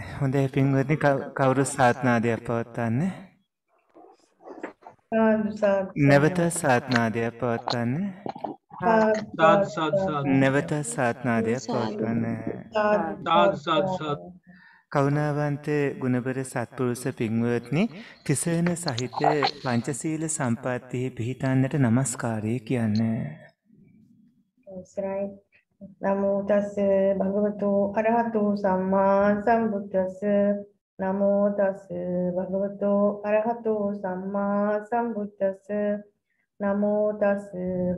හොඳයි පින්වත්නි කවුරු සාත්නාදයක් පවත්වන්න? නැවත සාත්නාදයක් පවත්වන්න? නැවත සාත්නාදයක් පවත්වන්න? කවුනාවන්ත ගුණබර සත්පුරුෂ පින්වත්නි තිසරණ සහිත පංචසීල සම්පත්තියේ පිහිටන්නට নমස්කාරය කියන්න. අවසරයි නමෝ තස් භගවතු අරහතු සම්මා සම්බුද්දස්ස නමෝ තස් භගවතු අරහතු සම්මා සම්බුද්දස්ස නමෝ තස්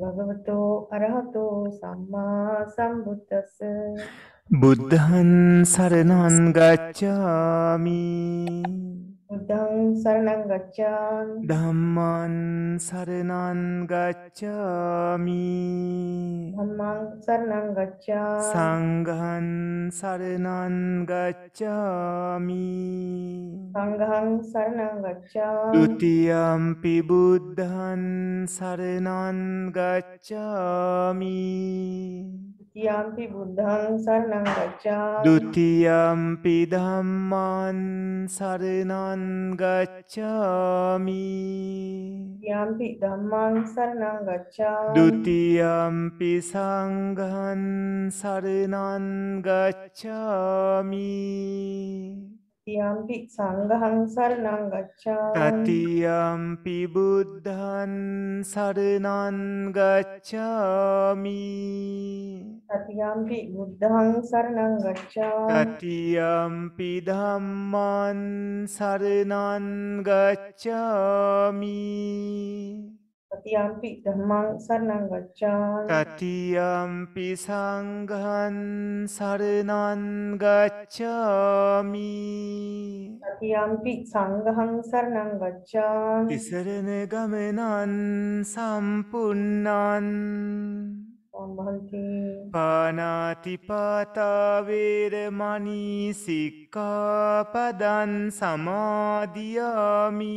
භගවතු අරහතු සම්මා සම්බුද්දස්ස බුද්ධං සරණං ගච්ඡාමි. බුද්ධං සරණං ගච්ඡාමි। ධම්මං සරණං ගච්ඡාමි। ධම්මං සරණං ගච්ඡාමි। සංඝං සරණං ගච්ඡාමි। සංඝං සරණං ගච්ඡාමි। ဒ ුතියම්පි බුද්ධං සරණං ගච්ඡාමි द्वितीयम्पि बुद्धं शरणं गच्छामि। द्वितीयम्पि धम्मान् शरणं गच्छामि। द्वितीयम्पि धम्मान् शरणं गच्छामि। द्वितीयम्पि सङ्घं शरणं गच्छामि। පි සංඝං සරණං ගච්ඡාමි. යම්පි සංඝං සරණං ගච්ඡාමි. තතියම්පි බුද්ධන් සරණං ගච්ඡාමි. සතියම්පි බුද්ධං සරණං ගච්ඡාමි තතියම්පි ධම්මං සරණං ගච්ඡාමි සතියම්පි ධම්මං සරණං ගච්ඡාමි තතියම්පි සංඝන් සරණං ගච්ඡාමි. සතියම්පි සංඝං සරණං ගච්ඡාමි තිසරණ ගමනන් සම්පුන්නන් සම්බන්ති පානාතිපාතාවේරමනී සික්කාපදන් සමාධයාමි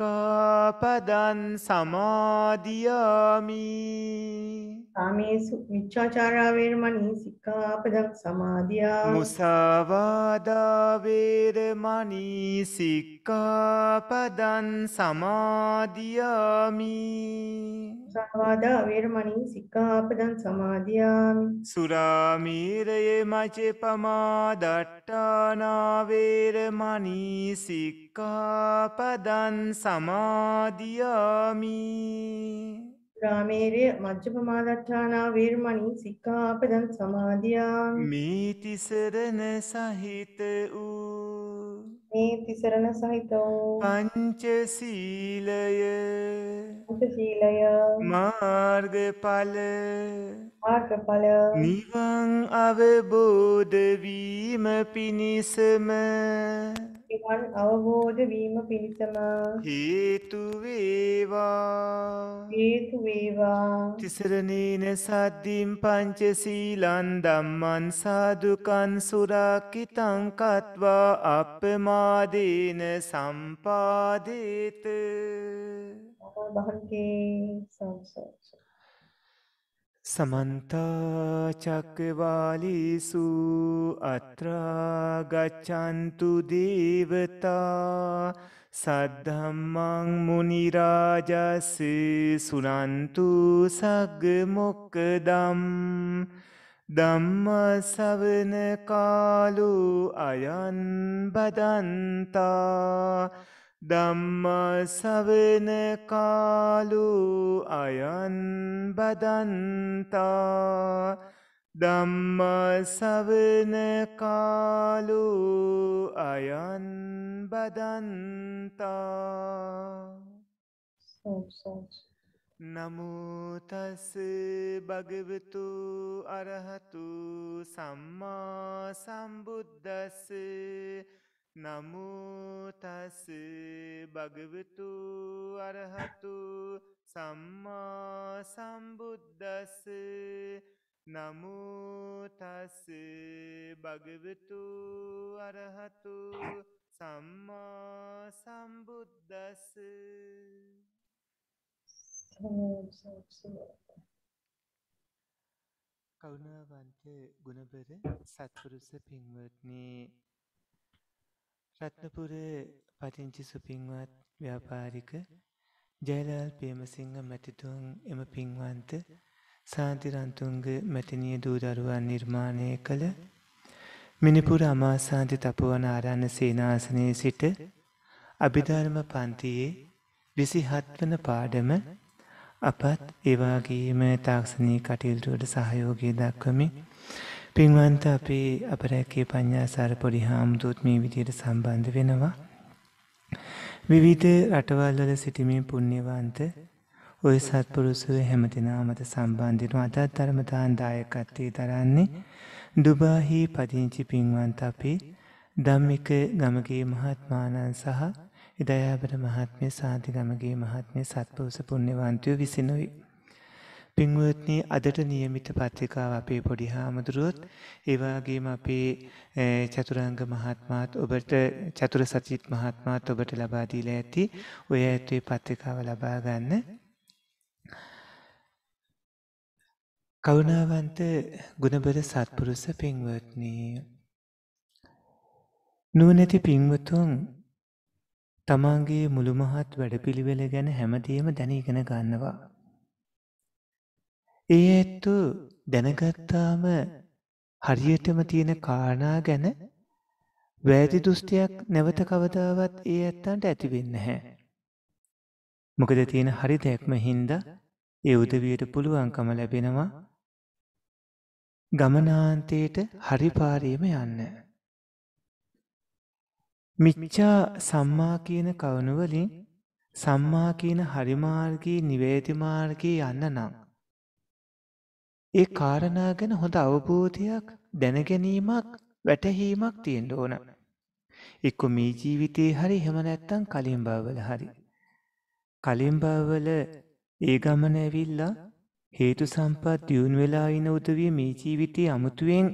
සික්කාපදන් සමාධයාමි කාමේසු මිච්ඡාචාරා වේරමණී සික්ඛාපදං සමාදියා මුසාවාදාවේරමනී සික්කාපදන් සමාධයාමි සාවාදා වේරමණී සික්ඛාපදං සමාදියාමි. සුරාමීරය මච පමාදට්ටානාවේරමනී සික්කාපදන් සමාධයාමි රාමේරය මජ්ජපමාදට්ඨානා වේරමණී සික්ඛාපදං සමාදියාමි. මීතිසරණ සහිත වූ. මේ තිසරණ සහිතෝ පංචසීලය පංචශීලය මාර්ගඵල. මාර්ගඵල. නිවන් අවබෝධවීම පිණිසම නිවන් අවබෝධ වීම පිණිසම. හේතුවේවා හේතු වේවා. තිසරණීන සද්ධිම් පංචසීලන් දම්මන් සාදුකන් සුරක්කිතං කତ୍වා අපමාදේන සම්පාදේත. බහන්තේ සංසස් සමන්තා චක්කවාලීසු අත්‍රා ගච්ඡන්තු දේවතා සද්ධම්මං මුනි රාජස් සුනන්තු සග්ග මොක්කදම් ධම්ම ශවන කාලෝ අයන් බදන්තා ධම්ම ශවන කාලෝ අයන් බදන්තා. ධම්ම ශවන කාලෝ අයන් බදන්තා. සංසස් නමෝ තස් භගවතු අරහතු සම්මා සම්බුද්දස්ස නමුතස් භගවතු අරහතු සම්මා සම්බුද්දස්ස නමුතස් භගවතු අරහතු සම්මා සම්බුද්දස්ස සෝත් සෝත් සෝත් කවුනාවන්ත ගුණබර සත්පුරුස පින්වත්නේ රත්නපුර පටිංචි සුපින්වත් ව්‍යාපාරික ජයලාල් පේමසිංහ මැතිතුන් එම පින්වන්ත සාන්තිරන්තුන්ග මැතිනිය දූදරුවන් නිර්මාණය කළ මිනිපුර අමාසාන්ති තපුවන ආරන්න සේනාසනයේ සිට අභිධර්ම පන්තියේ විසි හත්වන පාඩම අපත් ඒවාගේම තාක්ෂණී කටයුතුවට සහයෝගය දක්වමින් පින්වන්ත අපේ අපරැක්කේ පඤ්ඥාසාර පොඩි හාමුදුත් මේ විදියට සම්බන්ධ වෙනවා. විවිධ රටවල්වල සිටිමින් පුුණ්‍යවන්ත ඔය සත්පුරුසුව හැමතිනාමත සම්බන්ධිනු අදත් ධර්මතාන් දායකත්තේ දරන්නේ දුබාහි පදිංචි පින්වන්ත අපේ දම්මික ගමගේ මහත්මානන් සහ ඉදයාබට මහත්මය සාධි ගමගේ මහත්මය සත්පුරුස පුුණ්‍යවන්තයෝ විසිනුයි. පින්වත්නී අදට නියමිත පත්‍රිකාව අපේ පොඩි හාමුදුරුවොත් ඒවාගේම අපේ චතුරංග මහත්මාත් ඔබට චතුර සචිත් මහත්මාත් ඔබට ලබාදීලා ඇති ඔය ඇත්වේ පත්‍රිකාව ලබා ගන්න. කවුනාවන්ත ගුණබර සත්පුරුස පින්වත්නී. නුවනැති පින්වතුන් තමන්ගේ මුළුමහත් වැඩපිළිවෙල ගැන හැමදේම දැනීගෙන ගන්නවා. ඒ ඇත්තු දැනගත්තාම හරියටම තියෙන කාරණා ගැන වැෑදි දුෘෂ්ටියක් නැවත කවදාවත් ඒ ඇත්තන්ට ඇතිවෙන්න හැ. මොකද තියෙන හරි දැක්ම හින්ද ඒ උදවියට පුළුවන්කම ලැබෙනවා ගමනාන්තයට හරි පාරීම යන්න. මිච්චා සම්මා කියන කවනුවලින් සම්මා කියන හරිමාර්ගී නිවේතිමාර්ගී යන්න නම්. ඒ කාරණා ගැන හොඳ අවබෝධයක් දැනගැනීමක් වැටහීමක් තියෙන්ට ඕන. එක්කො මේ ජීවිතයේ හරි හෙමනැත්තන් කලින් බවල හරි. කලින් බවල ඒ ගමන ඇවිල්ලා හේතු සම්පත් දියුණු වෙලා ඉන උදවිය මේ ජීවිතය අමුතුවෙන්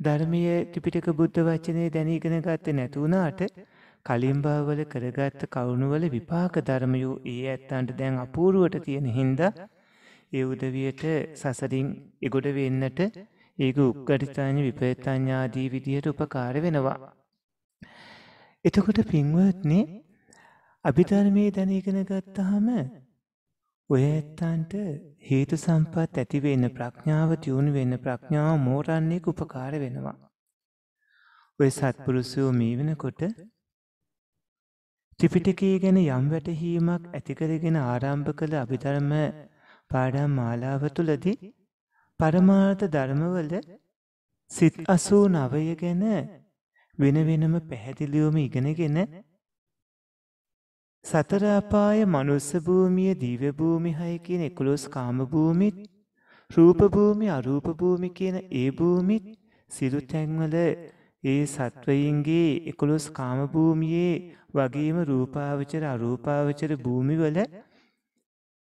ධර්මය ටිපිටක බුද්ධ වචනය දැනීගෙන ගත්ත නැතුවනාට කලින් බවල කරගත්ත කවුණුවල විපාක ධර්මයෝ ඒ ඇත්තන්ට දැන් අපූරුවට තියෙන හින්දා ඒ උදවියට සසරින් එගොඩ වෙන්නට ඒක උක්ගටිතාඥ විපයත්තාඥාදී විදිහට උපකාර වෙනවා. එතකොට පින්වත්නේ අභිධර්මයේ දැනීගෙන ගත්තහම ඔය ඇත්තන්ට හේතු සම්පත් ඇතිවෙන්න ප්‍රඥාව තියුණු වෙන්න ප්‍රඥාව මෝරන්නේ උපකාර වෙනවා. ඔය සත්පුරුසයෝ මේ වෙනකොට ත්‍රිපිටකයේ ගැන යම් වැටහීමක් ඇතිකරගෙන ආරම්භ කළ අභිධර්ම පාඩම් මාලාව තුළදී පරමාර්ථ ධර්මවල සිත් අසූ නවය ගැන වෙන වෙනම පැහැදිලියෝම ඉගෙනගෙන සතරාපාය මනුස්ස භූමිය දිව්‍යභූමි හය කියන එකොළොස් කාමභූමිත් රූපභූමි අරූපභූමි කියන ඒ භූමිත් සිරු තැන්වල ඒ සත්වයින්ගේ එකොළොස් කාමභූමියේ වගේම රූපාවචර අරූපාවචර භූමිවල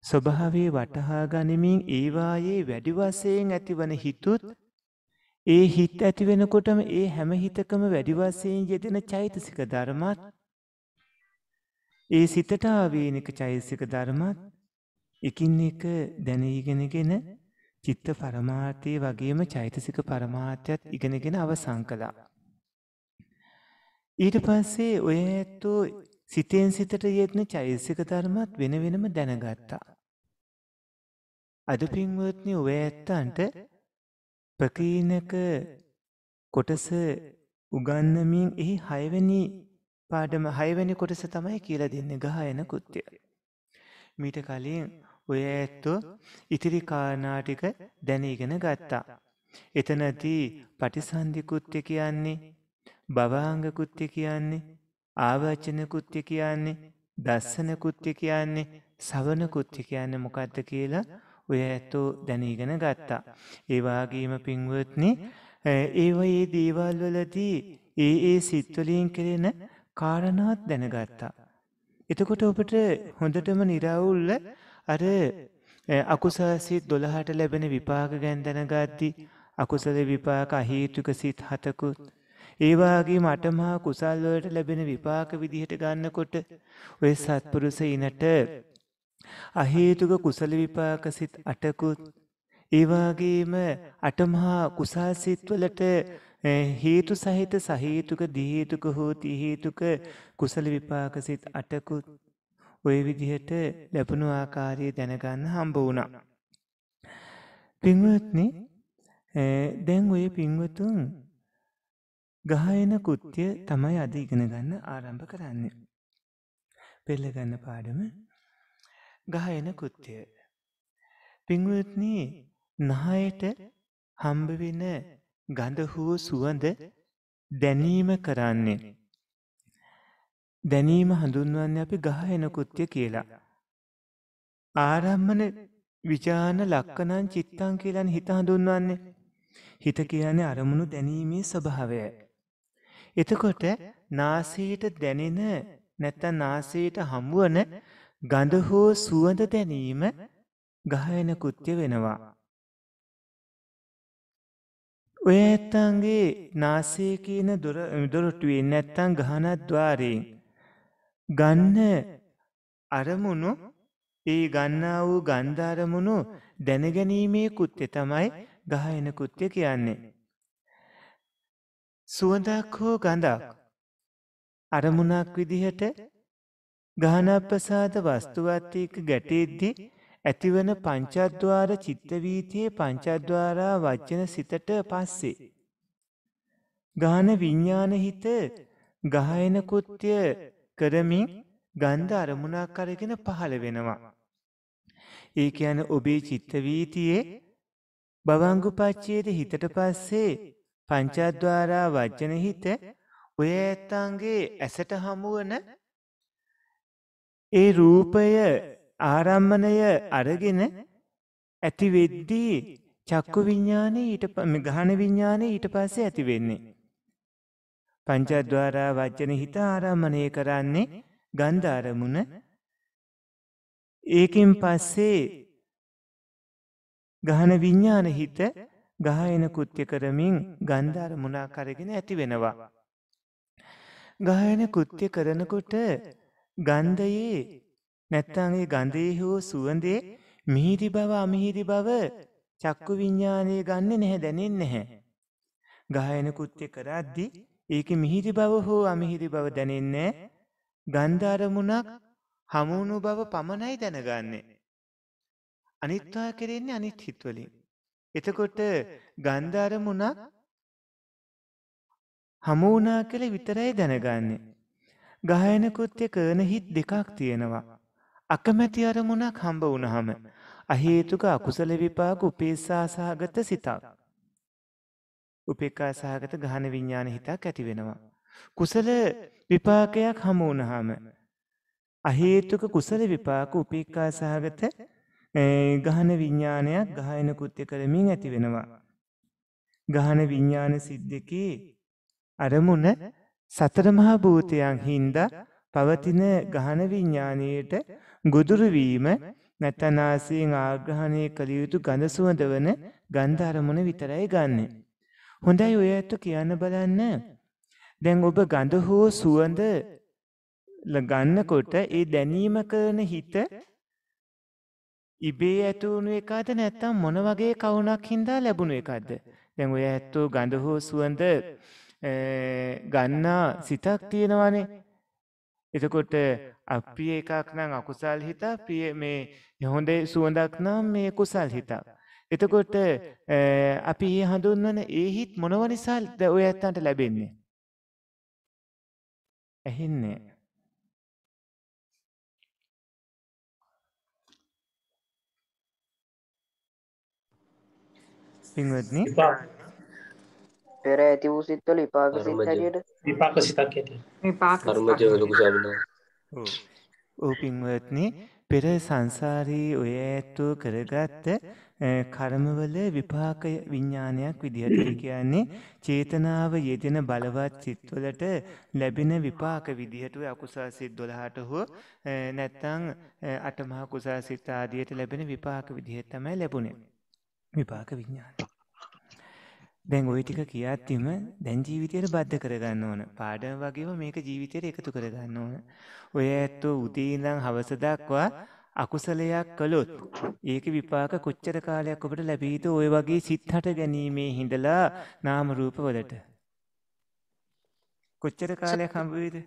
ස්වභාවේ වටහා ගනිමින් ඒවායේ වැඩි වශයෙන් ඇතිවන හිතුත් ඒ හිත් ඇති වෙනකොටම ඒ හැම හිතකම වැඩි වශයෙන් යෙදෙන චෛතසික ධර්මත් ඒ සිතට ආවේනික චෛතසික ධර්මත් එකින් එක දැනීගෙනගෙන චිත්ත පරමාර්ථය වගේම චෛතසික පරමාර්ථයත් ඉගෙනගෙන අවසන් කළා. ඊට පස්සේ ඔය ඇත්තෝ සිතෙන් සිතට යෙදෙන චෛතසික ධර්මත් වෙන වෙනම දැනගත්තා. අද පින්වත්නි ඔය ඇත්තන්ට ප්‍රකීනක කොටස උගන්නමින් එහි හයවැනි පාඩම හයවැනි කොටස තමයි කියලා දෙන්න ගහයන කුත්තිය. මීට කලින් ඔය ඇත්තෝ ඉතිරි කාරණාටික දැනීගෙන ගත්තා. එතනදී පටිසන්ධිකුත්්‍ය කියන්නේ භවාංගකුත්්‍ය කියන්නේ ආවච්චනකුත්්‍ය කියන්නේ දස්සනකුත්්‍ය කියන්නේ සවනකුත්්‍ය කියන්න මොකක්ද කියලා ඔය ඇත්තෝ දැනීගෙන ගත්තා. ඒවාගේම පින්වත්න ඒවයේ දේවල් වලදී ඒ ඒ සිත්වලින් කෙරෙන කාරණාත් දැනගත්තා. එතකොට ඔබට හොඳටම නිරවුල්ල අර අකුසල් සිත් 12ට ලැබෙන විපාක ගැන දැනගද්දි අකුසල විපාක අහේතුක සිත් හතකුත් ඒ වගේම අටමහා කුසල් වලට ලැබෙන විපාක විදිහට ගන්නකොට ඔය සත්පුරුෂයිනට අහේතුක කුසල විපාක සිත් අටකුත් ඒ වගේම අටමහා කුසල් සිත් වලට හේතු සහිත සහේතුක දිහේතුක හෝ තිහේතුක කුසල විපාක සිත් අටකුත් ওই විදිහට ලැබුණු ආකාරය දැනගන්න හම්බ වුණා. පින්වත්නි දැන් ඔය පින්වතුන් ගහයන කෘත්‍ය තමයි අද ඉගෙන ගන්න ආරම්භ කරන්නේ. පෙළ ගන්න පාඩම ගහයන කෘත්‍ය. පින්වත්නි නහයට හම්බ වෙන ගඳ හෝ සුවඳ දැනීම කරන්නේ. දැනීම හඳුන්වන්නේ අපි ගහයන කෘත්‍ය කියලා. ආරම්මන විචාන ලක්කනන් චිත්තං කියලානේ හිත හඳුන්වන්නේ. හිත කියන්නේ අරමුණු දැනීමේ ස්වභාවය. එතකොට නාසයට දැනෙන නැත්තම් නාසයට හමුවන ගඳ හෝ සුවඳ දැනීම ගහයන කෘත්‍ය වෙනවා. ඔය ඇත්තන්ගේ නාසය කියන දොරටුවෙන් නැත්තම් ගහනද්වාරයෙන් ගන්න අරමුණු ඒ ගන්නා වූ ගන්ධ අරමුණු දැනගැනීමේ කෘත්‍ය තමයි ගහයන කෘත්‍ය කියන්නේ. සුවඳක් හෝ ගඳක් අරමුණක් විදිහට ගානප්‍රසාද වස්තුවත් එක්ක ගැටෙද්දි ඇතිවන පංචද්වාර චිත්තවීතියේ පංචද්වාරා වචන සිතට පස්සේ ගාන විඤ්ඥාන හිත ගහයන කෘත්‍ය කරමින් ගන්ධ අරමුණක් අරගෙන පහළ වෙනවා. ඒ කියන ඔබේ චිත්තවීතියේ බවංගුපච්චයට හිතට පස්සේ පංචද්වාරා වජ්ජන හිත ඔය ඇත්තන්ගේ ඇසට හමුවන ඒ රූපය ආරම්මණය අරගෙන ඇති වෙද්දී චක්කු විඤ්ඥානය ඊට ගහන විඤ්ඥානය ඊට පස්සේ ඇති වෙන්නේ. පංචද්වාරා වජ්ජන හිත ආරම්මණය කරන්නේ ගන්ධාරමුණ ඒකින් පස්සේ ගහන විඤ්ඥාන හිත ගහයන කෘත්‍ය කරමින් ගන්ධාර මුණා කරගෙන ඇති වෙනවා. ගහයන කෘත්‍ය කරනකොට ගන්ධයේ නැත්තන්ගේ ගන්ධයේ හෝ සුවන්දේ මිහිරි බව අමිහිරි බව චක්කු විඤ්ඥානය ගන්න නැහැ දැනෙන් නැහැ. ගහයන කෘත්‍ය කරද්දි ඒක මිහිරි බව හෝ අමිහිරි බව දැනෙන්නේ ගන්ධාරමුණක් හමුණු බව පමණයි දැනගන්නේ. අනිත්වා කෙරෙන්නේ අනිත් හිත්වලින්. එතකොට ගන්ධාරමුණක් හමුවනා කළ විතරයි දැනගන්නේ. ගහයන කෘත්‍ය කරන හිත් දෙකක් තියෙනවා. අකමැති අරමුණක් හම්බ වුණහම අහේතුක අකුසල විපාක උපේක්ෂා සහගත සිතක්. උපේක්ඛා සහගත ගහන විඥාන හිතක් ඇති වෙනවා. කුසල විපාකයක් හමු වුණාම අහේතුක කුසල විපාක උපේක්ඛා සහගත ගහන විඤ්ඥානයක් ගහයන කෘත්‍ය කරමින් ඇති වෙනවා. ගහන විඤ්ඥාන සිද්ධකේ අරමුණ සතරමහා භූතයන් හින්ද පවතින ගහන විඤ්ඥානයට ගොදුරුවීම නැතනාසයෙන් ආග්‍රහණය කළ යුතු ගඳ සුවඳ වන ගන්ධ අරමුණ විතරයි ගන්න. හොඳයි ඔය ඇත්තු කියන්න බලන්න දැන් ඔබ ගඳ හෝ සුවඳ ගන්නකොට ඒ දැනීම කරන හිත ඉබේ ඇතුවුණු එකද නැත්තම් මොන වගේ කවුනක් හින්දා ලැබුණු එකක්ද. දැන් ඔය ඇත්තෝ ගඳ හෝ සුවඳ ගන්නා සිතක් තියෙනවානේ. එතකොට අප්‍රිය එකක් නම් අකුසල් හිතා ප්‍රිය මේ හොඳ සුවඳක් නම් මේ කුසල් හිතා. එතකොට අපි ඒ හඳුන්වන ඒ හිත් මොනව නිසාද ඔය ඇත්තන්ට ලැබෙන්නේ? ඇහෙන්නේ පින්වත්නි පෙර ඇති වූ සිත්වල විපාක සිත් හැටියට විපාක සිතක් ඇති විපාක කර්මජ ලොකු වහන්සේ ඔව් පින්වත්නි පෙර සංසාරයේ ඔය ඇත්තෝ කරගත්ත කර්මවල විපාක විඥානයක් විදිහට කියන්නේ චේතනාව යෙදෙන බලවත් සිත්වලට ලැබෙන විපාක විදිහට ඔය අකුසල් සිත් 12ට හෝ නැත්නම් අටමහා කුසල් සිත් ආදියට ලැබෙන විපාක විදිහට තමයි ලැබුණේ විපාක විඥාන. දැන් ඔය ටික කියත්තිම දැන් ජීවිතයට බද්ධ කරගන්න ඕන පාඩම වගේම මේක ජීවිතයට එකතු කරගන්න ඕන. ඔය ඇත්තෝ උදීඉඳං හවසදක්වා අකුසලයක් කළොත් ඒක විපාක කොච්චර කාලයක් ඔබට ලැබීද ඔය වගේ සිත්හට ගැනීමේ හිඳලා නාමරූප වලට. කොච්චර කාලයක් හම්බුවේද?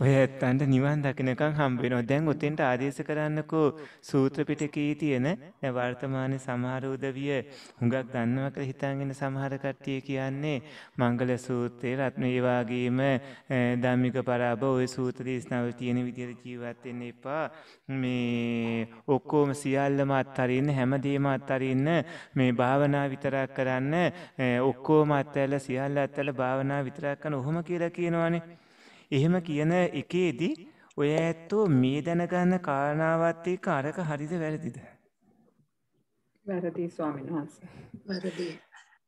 ඔය ඇත්තන්ට නිවන් දකිනකම් හම්බ වෙනවා. දැන් උතෙන්ට ආදේශ කරන්නකෝ සූත්‍ර පිටකයේ තියෙන දැන් වර්තමානයේ සමහර උදවිය හුඟක් දන්නවා කියලා හිතාගෙන සමහර කට්ටිය කියන්නේ මංගල සූත්‍රයේ රත්න ඒ වගේම ධම්මික පරාභ ওই සූත්‍ර දේශනාවල තියෙන විදිහට ජීවත් වෙන්න එපා. මේ ඔක්කොම සියල්ලම අත්හරින්න හැමදේම අත්හරින්න මේ භාවනා විතරක් කරන්න ඔක්කොම අත්හැරලා සියල්ල අත්හැරලා භාවනා විතරක් කරන ඔහොම කියලා කියනවනේ. එහෙම කියන එකේදී ඔය ඇත්තෝ මේ දැනගන්න කාරණාවත් එක්ක අරක හරිද වැරදිද? වැරදි ස්වාමීන් වහන්සේ. වැරදි.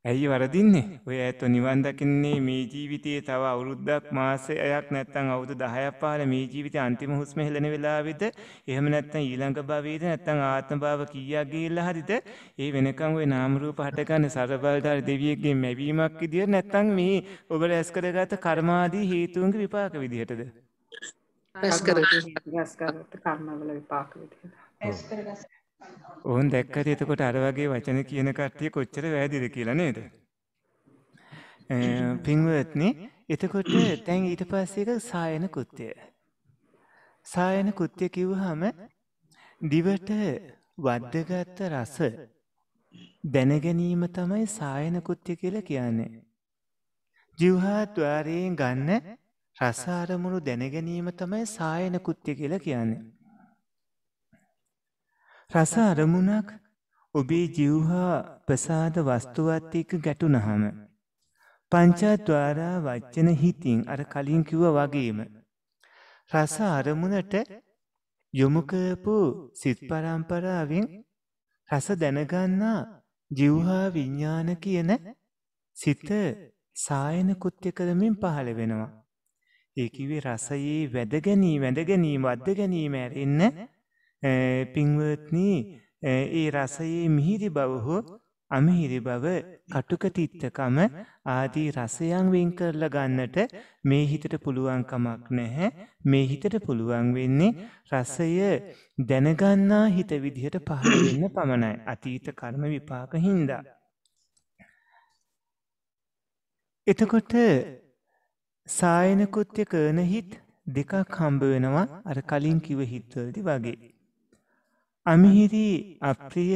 ඇයි වරදින්නේ? ඔය ඇත්තෝ නිවන් දකින්නේ මේ ජීවිතයේ තව අවුරුද්දක් මාසයක් නැත්නම් අවුරුදු 10ක් පහළ මේ ජීවිතේ අන්තිම හුස්ම හෙළන වෙලාවෙද එහෙම නැත්නම් ඊළඟ භවයේද නැත්නම් ආත්ම භව කීයක් ගිහිල්ලා හරිද ඒ වෙනකන් ওই නාම රූප හටගන්න සරබලදාරි දෙවියෙක්ගේ මැවීමක් විදියට නැත්නම් මේ ඔබ රැස් කරගත කර්මාදී හේතුන්ගේ විපාක විදියටද රැස් කරගත්ත කර්මවල විපාක විදියට. ඕන් දැක්කද එතකොට අර වගේ වචන කියන කට්ටිය කොච්චර වැරදිද කියලා නේද? පින්වත්නි එතකොට දැන් ඊට පස්සේ එක සායන කෘත්‍යය. සායන කෘත්‍ය කිව්වහම දිවට වද්දගත් රස දැනගැනීම තමයි සායන කෘත්‍ය කියලා කියන්නේ. ජීවහා ద్వාරයෙන් ගන්න රස අරමුණු දැනගැනීම තමයි සායන කෘත්‍ය කියලා කියන්නේ. රස අරමුණක් ඔබේ ජීවහා ප්‍රසාද වස්තුවත් එක්ක ගැටුණහම පංචද්වාරා වචන හිතින් අර කලින් කිව්වා වගේම රස අරමුණට යොමු කරපු සිත් පරම්පරාවෙන් රස දැනගන්නා ජීවහා විඥාන කියන සිත සායන කුත්‍ය කරමින් පහළ වෙනවා. ඒ කිව්වේ රසයේ වැදගැනී වැදගැනීම අද්දගැනීම ඇරෙන්න පින්වත්නි ඒ රසයේ මිහිරි බව හෝ අමිහිරි බව කටුක තිත්තකම ආදී රසයන් වෙන් කරලා ගන්නට මේ හිතට පුළුවන් කමක් නැහැ මේ හිතට පුළුවන් වෙන්නේ රසය දැනගන්නා හිත විදිහට පහළ වෙන්න පමණයි අතීත කර්ම විපාක හින්දා එතකොට සායන කෘත්‍ය කරන හිත් දෙකක් හම්බ වෙනවා අර කලින් කිව්ව හිත්වලදී වගේ අමිහිරි අප්‍රිය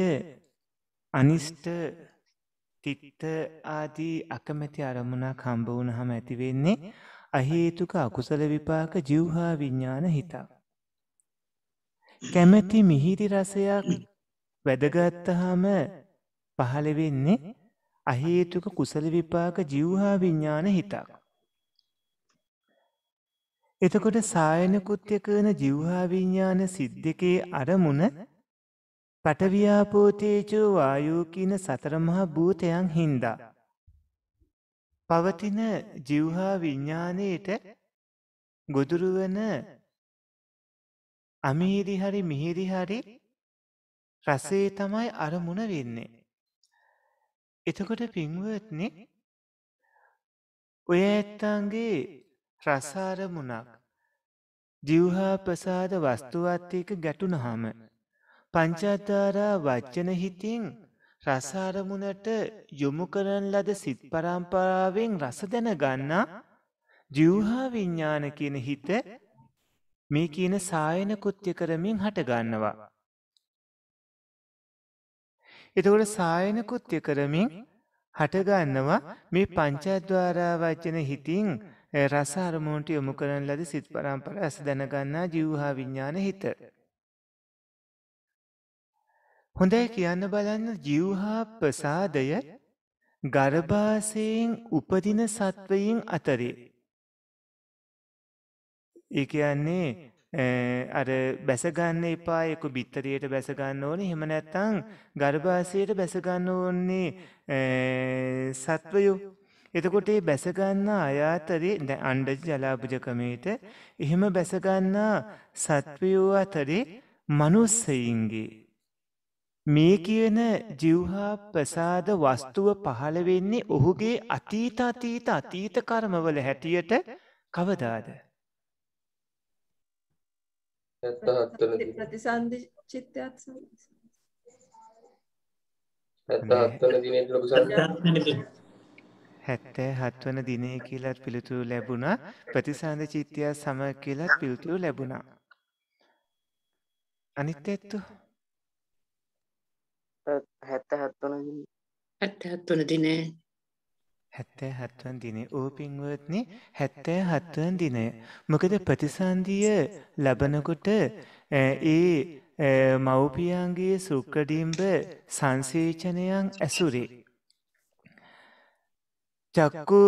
අනිෂ්ට තිත්ත ආදී අකමැති අරමුණක් හම්බ වුණාම ඇති වෙන්නේ අහේතුක අකුසල විපාක ජීවහා විඥාන හිතක්. කැමැති මිහිරි රසයක් වැදගත්තාම පහළ වෙන්නේ අහේතුක කුසල විපාක ජීවහා විඥාන හිතක්. එතකොට සායන කෘත්‍ය කරන ජීවහා විඥාන සිද්දකේ අරමුණ පටවියාපෝ තේජෝ වායෝ කියන සතර මහා භූතයන් හින්දා පවතින ජීවහා විඥාණයට ගොදුරු වන අමීරි හරි මිහිරි හරි රසේ තමයි අරමුණ වෙන්නේ. එතකොට පින්වත්නි ඔය ඇත්තන්ගේ රස අරමුණක් ජීවහා ප්‍රසාද වස්තුවත් එක්ක ගැටුණාම පංචාධාරා වචන හිතින් රස අරමුණට යොමු කරන ලද සිත් පරම්පරාවෙන් රස දැනගන්නා ජීවහා විඥාන කියන හිත මේ කියන සායන කෘත්‍ය කරමින් හට ගන්නවා. එතකොට සායන කෘත්‍ය කරමින් හටගන්නවා මේ පංචද්වාරා වචන හිතින් රස අරමුණට යොමු කරන ලද සිත් පරම්පරා රස දැනගන්නා ජීවහා විඥාන හිත. හොඳයි කියන්න බලන්න ජීවහා ප්‍රසාදය ගර්භාසයෙන් උපදින සත්වයින් අතරේ. ඒ කියන්නේ අර බැසගන්න එපා එක බිත්තරයට බැසගන්න ඕනේ. එහෙම නැත්නම් ගර්භාෂයට බැසගන්න ඕනේ සත්වයෝ. එතකොට ඒ බැසගන්න අයාතරේ අණ්ඩජ ජලාභජ ක්‍රමයට එහෙම බැසගන්නා සත්වයෝ අතරේ මනුස්සයින්ගේ මේ කියන ජිව්හා ප්‍රසාද වස්තුව පහළ වෙන්නේ ඔහුගේ අතීත අතීත අතීත කර්මවල හැටියට කවදාද. ප්‍රතිසන්ධි චිත්තයක් හැත්තෑ හත්වන දිනේ කියලත් පිළිතුරු ලැබුණා. ප්‍රතිසන්ධ චිත්තයක් සම කියලත් පිළිතුරු ලැබුණා. අනිත් ඇත්තු හැත්ත හත්වන ඇත්ත හත්වන දිනේ හැත්තෑ හත්වන් දිනේ ඕ පින්වත්න හැත්තෑ හත්වන් දිනය. මොකද ප්‍රතිසන්දිය ලබනකොට ඒ මව්පියන්ගේ සුක්‍රඩිම්බ සංසේචනයන් ඇසුරේ. චක්කු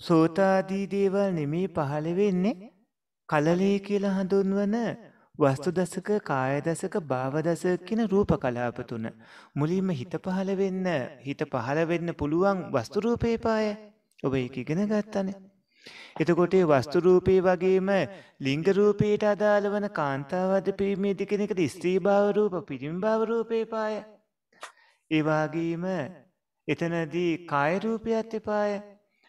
සෝතාදී දේවල් නෙමී පහළ වෙන්නේ කලලේ කියලා හඳුන්වන වස්තු දසක කාය දසක භාව දසක කියන රූප කලාප තුන. මුලින්ම හිත පහළ වෙන්න හිත පහළ වෙන්න පුළුවන් වස්තු රූපේ පාය. ඔබ ඒක ඉගෙන ගත්තනේ. එතකොට වස්තු රූපේ වගේම ලිංග රූපයට අදාළ වන කාන්තාවද පිරිමිදි කෙනෙකුට ස්ත්‍රී භාව රූප පිරිමි භාව රූපේ පාය. ඒ වගේම එතනදී කාය රූපයත් එපාය.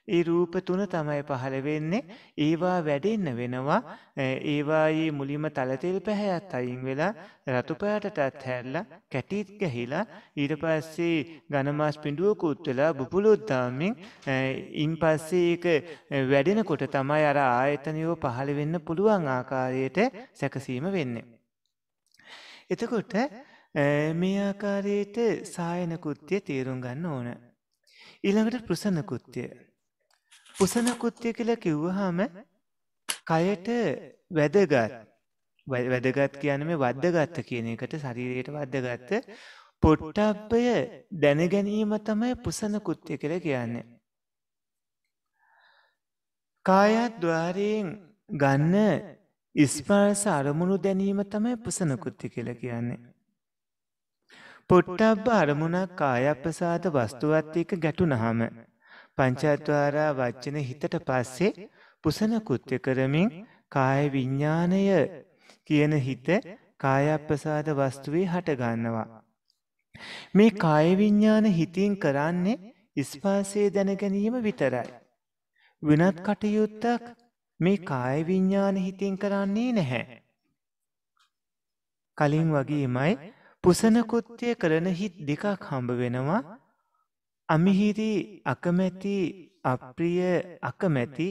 ඒ රූප තුන තමයි පහළ වෙන්නේ ඒවා වැඩෙන්න වෙනවා ඒවායේ මුලින්ම තලතෙල් පැහැයත් අයින් වෙලා රතු පෑටටත් හැරලා කැටිත් ගැහිලා ඊට පස්සේ ගණමාස් පිඩුවකුත් වෙලා බුපුලොද්දාමින් ඉන් පස්සේ ඒක වැඩෙනකොට තමයි අර ආයතනයෝ පහළ වෙන්න පුළුවන් ආකාරයට සැකසීම වෙන්නේ. එතකොට මේ ආකාරයට සායන කෘත්‍යය තේරුම් ගන්න ඕන. ඊළඟට ප්‍රසන්න කෘත්‍යය. පුසන කෘත්‍ය කියලා කිව්වහම කයට වැදගත් වැදගත් කියන්නේ මේ වද්දගත්ත කියන එකට ශරීරයට වද්දගත්ත පොට්ටබ්බය දැනගැනීම තමයි පුසන කෘත්‍ය කියලා කියන්නේ. කායත් ద్వාරයෙන් ගන්න ස්පර්ශ අරමුණු දැනීම තමයි පුසන කෘත්‍ය කියලා කියන්නේ. පොට්ටබ්බ අරමුණක් කායප්‍රසාද වස්තුවත් එක්ක ගැටුණහම පංචත්වාරා වච්චන හිතට පස්සේ පුසන කෘත්‍ය කරමින් කාය විඤ්ඥානය කියන හිත කායප්‍රසාද වස්තුවේ හටගන්නවා. මේ කායවිඤ්ඥාන හිතින් කරන්නේ ඉස්පාසේ දැනගැනීම විතරයි. වෙනත් කටයුත්තක් මේ කායවිඤ්ඥාන හිතින් කරන්නේ නැහැ. කලින් වගේමයි පුසනකුත්්‍යය කරන හිත් දෙකක් හම්බ වෙනවා අමිහිරි අකමැති අප්‍රිය අකමැති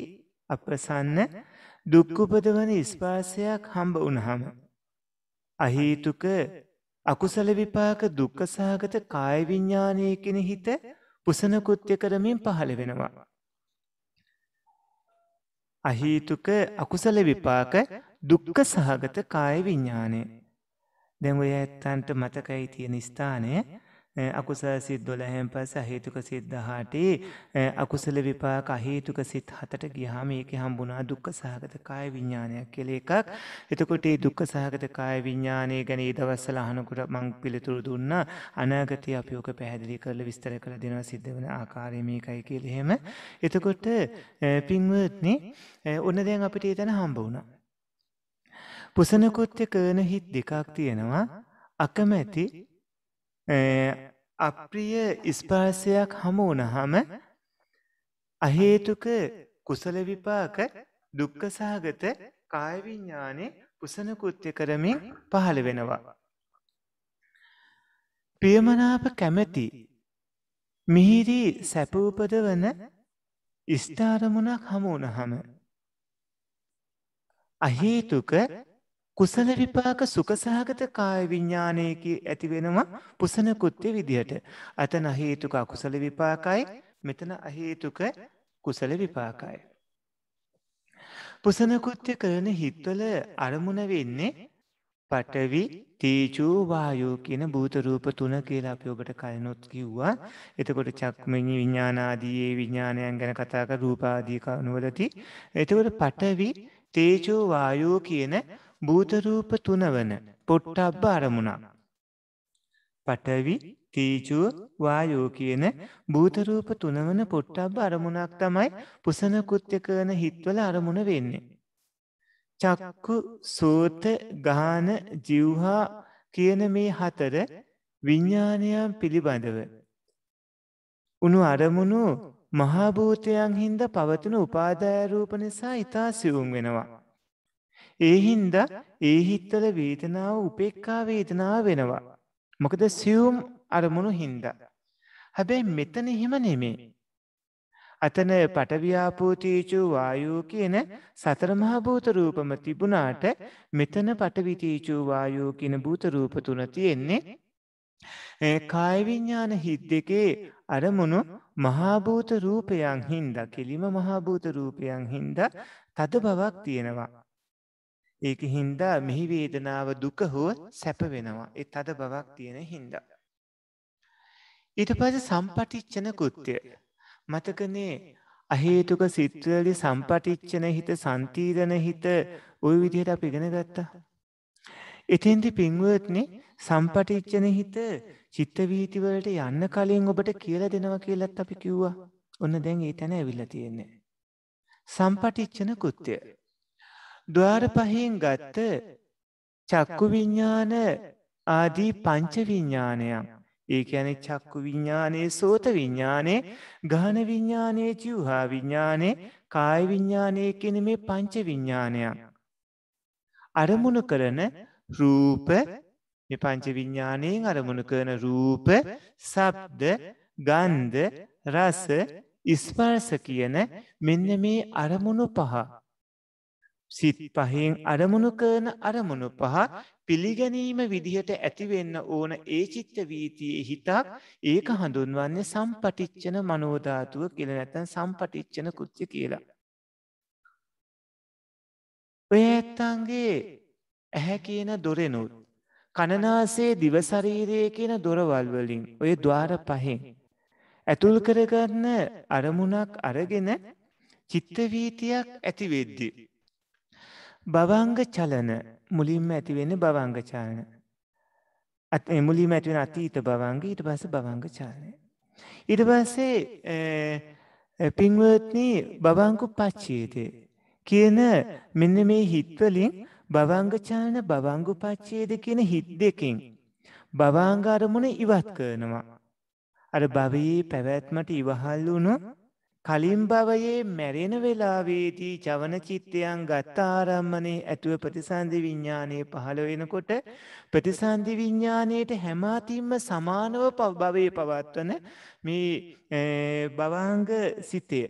අපසන්න දුක්කුපදවන ස්පාසයක් හම්බ උනහම. අහේතුක අකුසල විපාක දුක්කසාගත කායවිඤ්ඥානය කෙන හිත පුසනකුත්්‍ය කරමින් පහළ වෙනවා. අහීතුක අකුසල විපාක දුක්ක සහගත කාය විඤ්ඥානය. දැන් ඔය ඇත්තන්ට මතකයි තියෙන ස්ථානය අකුසල් සිත් දොළහැන් පස අහේතුක සිත් දහටේ අකුසල විපාක අහේතුක සිත් හතට ගියහම ඒක හම්බුණා දුක්ඛ සහගත කාය විඥානයක් කියලා එකක්. එතකොට මේ දුක්ඛ සහගත කාය විඥානය ගැන ඒ දවස්වල අහනකොට මං පිළිතුරු දුන්නා. අනාගතය අපි ඔක පැහැදිලි කරලා විස්තර කරලා දෙනවා සිද්ධ වෙන ආකාරය මේකයි කියලා එහෙම. එතකොට පින්වත්නි ඔන්න දැන් අපිට එතන හම්බ වුණා. පුසනකොත්්‍ය කරන හිත් දෙකක් තියෙනවා. අකමැති අප්‍රිය ස්පාසයක් හමු වනහම අහේතුක කුසල විපාක දුක්ක සහගත කායවිඤ්ඥානය පුසනකුත්්‍ය කරමින් පහළ වෙනවා. ප්‍රියමනාප කැමැති මිහිරී සැපූපද වන ස්ථාරමුණක් හමුවනහම. අහේතුක කුසල විපාක සුකසහගත කාය විඤ්ඥානයක ඇතිවෙනවා පුසන කුත්තේ විදිහට. අතන අහේතුක අකුසල විපාකයි මෙතන අහේතුක කුසල විපාකයි. පුසනකුත්්‍ය කරන හිත්වල අරමුණ වෙන්නේ පටවි තීචූ වායෝ කියන භූතරූප තුන කියලා අපි ඔබට කලනොත් කිව්වා එතකොට චක්මනි විඤ්ඥානාදයේ විඤ්ඥානයන් ගැන කතාක රූපාදී කනුවලති එතකොට පටවි තේජෝ වායෝ කියන භූතරූප තුනවන පොට්ටබ්බ අරමුණක්. පටවි තීජුව වායෝ කියන භූතරූප තුනවන පොට්ටබ්බ අරමුණක් තමයි පුසනකුත්්‍ය කරන හිත්වල අරමුණ වෙන්නේ. චක්කු සෝත ගාන ජිව්හා කියන මේ හතර විඤ්ඥානයන් පිළිබඳව. උනු අරමුණු මහාභූතයන් හින්ද පවතින උපාදායරූප නිසා ඉතා සිවුම් වෙනවා. ඒ හින්ද ඒ හිත්තල වේදනාව උපෙක්කා වේදනාව වෙනවා. මොකද සියුම් අරමුණු හින්ද. හැබැයි මෙතන හිම නෙමේ. අතන පටව්‍යාපූතීචු වායූ කියන සතරමහා භූතරූපම තිබුණාට මෙතන පටවිතීචු වායූ කියන භූතරූප තුන තියෙන්නේ. කායවිඤ්ඥාන හිත් දෙකේ අරමුණු මහාභූත රූපයන් හින්ද කෙලිම මහාභූත රූපයන් හින්ද තද බවක් තියෙනවා. ඒක හින්දා මෙහි වේදනාව දුක හෝ සැප වෙනවා. ඒ තද බවක් තියෙන හින්දා. ඊට පස්සේ සම්පටිච්ඡන කෘත්‍ය. මතකනේ අහේතුක සිත්වලි සම්පටිච්ඡන හිත සම්තීරණ හිත ওই විදිහට අපි ඉගෙන ගත්තා. එතෙන්දි පින්වත්නි සම්පටිච්ඡන හිත චිත්ත වීති වලට යන්න කලින් ඔබට කියලා දෙනවා කියලාත් අපි කිව්වා. ඔන්න දැන් ඒ තැන ඇවිල්ලා තියෙන්නේ. සම්පටිච්ඡන කෘත්‍ය. ద్వාර පහෙන් ගත්ත චක්කු විඤ්ඥාන ආදී පංච විඤ්ඥානයන් ඒ ඇන චක්කු විඤ්ඥානයේ සෝත විඤ්ඥානේ ගහන විඤ්ඥානයේ ජිව්හා විඤ්ඥානේ කාය විඤ්ඥානය කෙන මේ පංච විඤ්ඥානයක්. අරමුණු කරන රූප පංච විඤ්ඥානයෙන් අරමුණු කරන රූප සබ්ද ගන්ධ රස ඉස්පර්ස කියන මෙන්න මේ අරමුණු පහ සිත් පහෙන් අරමුණු කරන අරමුණු පහ පිළිගැනීම විදිහට ඇතිවෙන්න ඕන ඒ චිත්ත වීතියේ හිතක් ඒක හඳුන්වන්නේ සම්පටිච්චන මනෝධාතුව කියල නැතන් සම්පටිච්චන කුච්ච කියලා. ඔය ඇත්තන්ගේ ඇහැ කියන දොරෙනුත්. කණනාසේ දිවසරීරය කියන දොරවල් වලින් ඔය ద్వාර පහෙන්. ඇතුල් කරගන්න අරමුණක් අරගෙන චිත්තවීතියක් ඇතිවෙද්දි. බවංග චලන මුලින්ම ඇතිවෙන බවංග චාලන. අත් මුලින්ම ඇතිවෙන අතීත බවංග ඊට පස බවංග චාලනය. ඉට පස්සේ පින්වත්නී බවංකු පච්චේතේ. කියන මෙන්න මේ හිත්වලින් බවංගචාලන බවංගු පච්චේද කියන හිත් දෙකින්. බවාංගාරමුණ ඉවත් කරනවා. අර භවයේ පැවැත්මට ඉවහල් වුණු කලින් භවයේ මැරෙන වෙලාවේදී චවන චිත්තයන් ගත්ත ආරම්මනේ ඇතුව ප්‍රතිසන්ධි විඤ්ඥානය පහළ වෙනකොට ප්‍රතිසන්ධි විඤ්ඥානයට හැමාතිම්ම සමානව භවය පවත්වන මේ බවාංග සිතය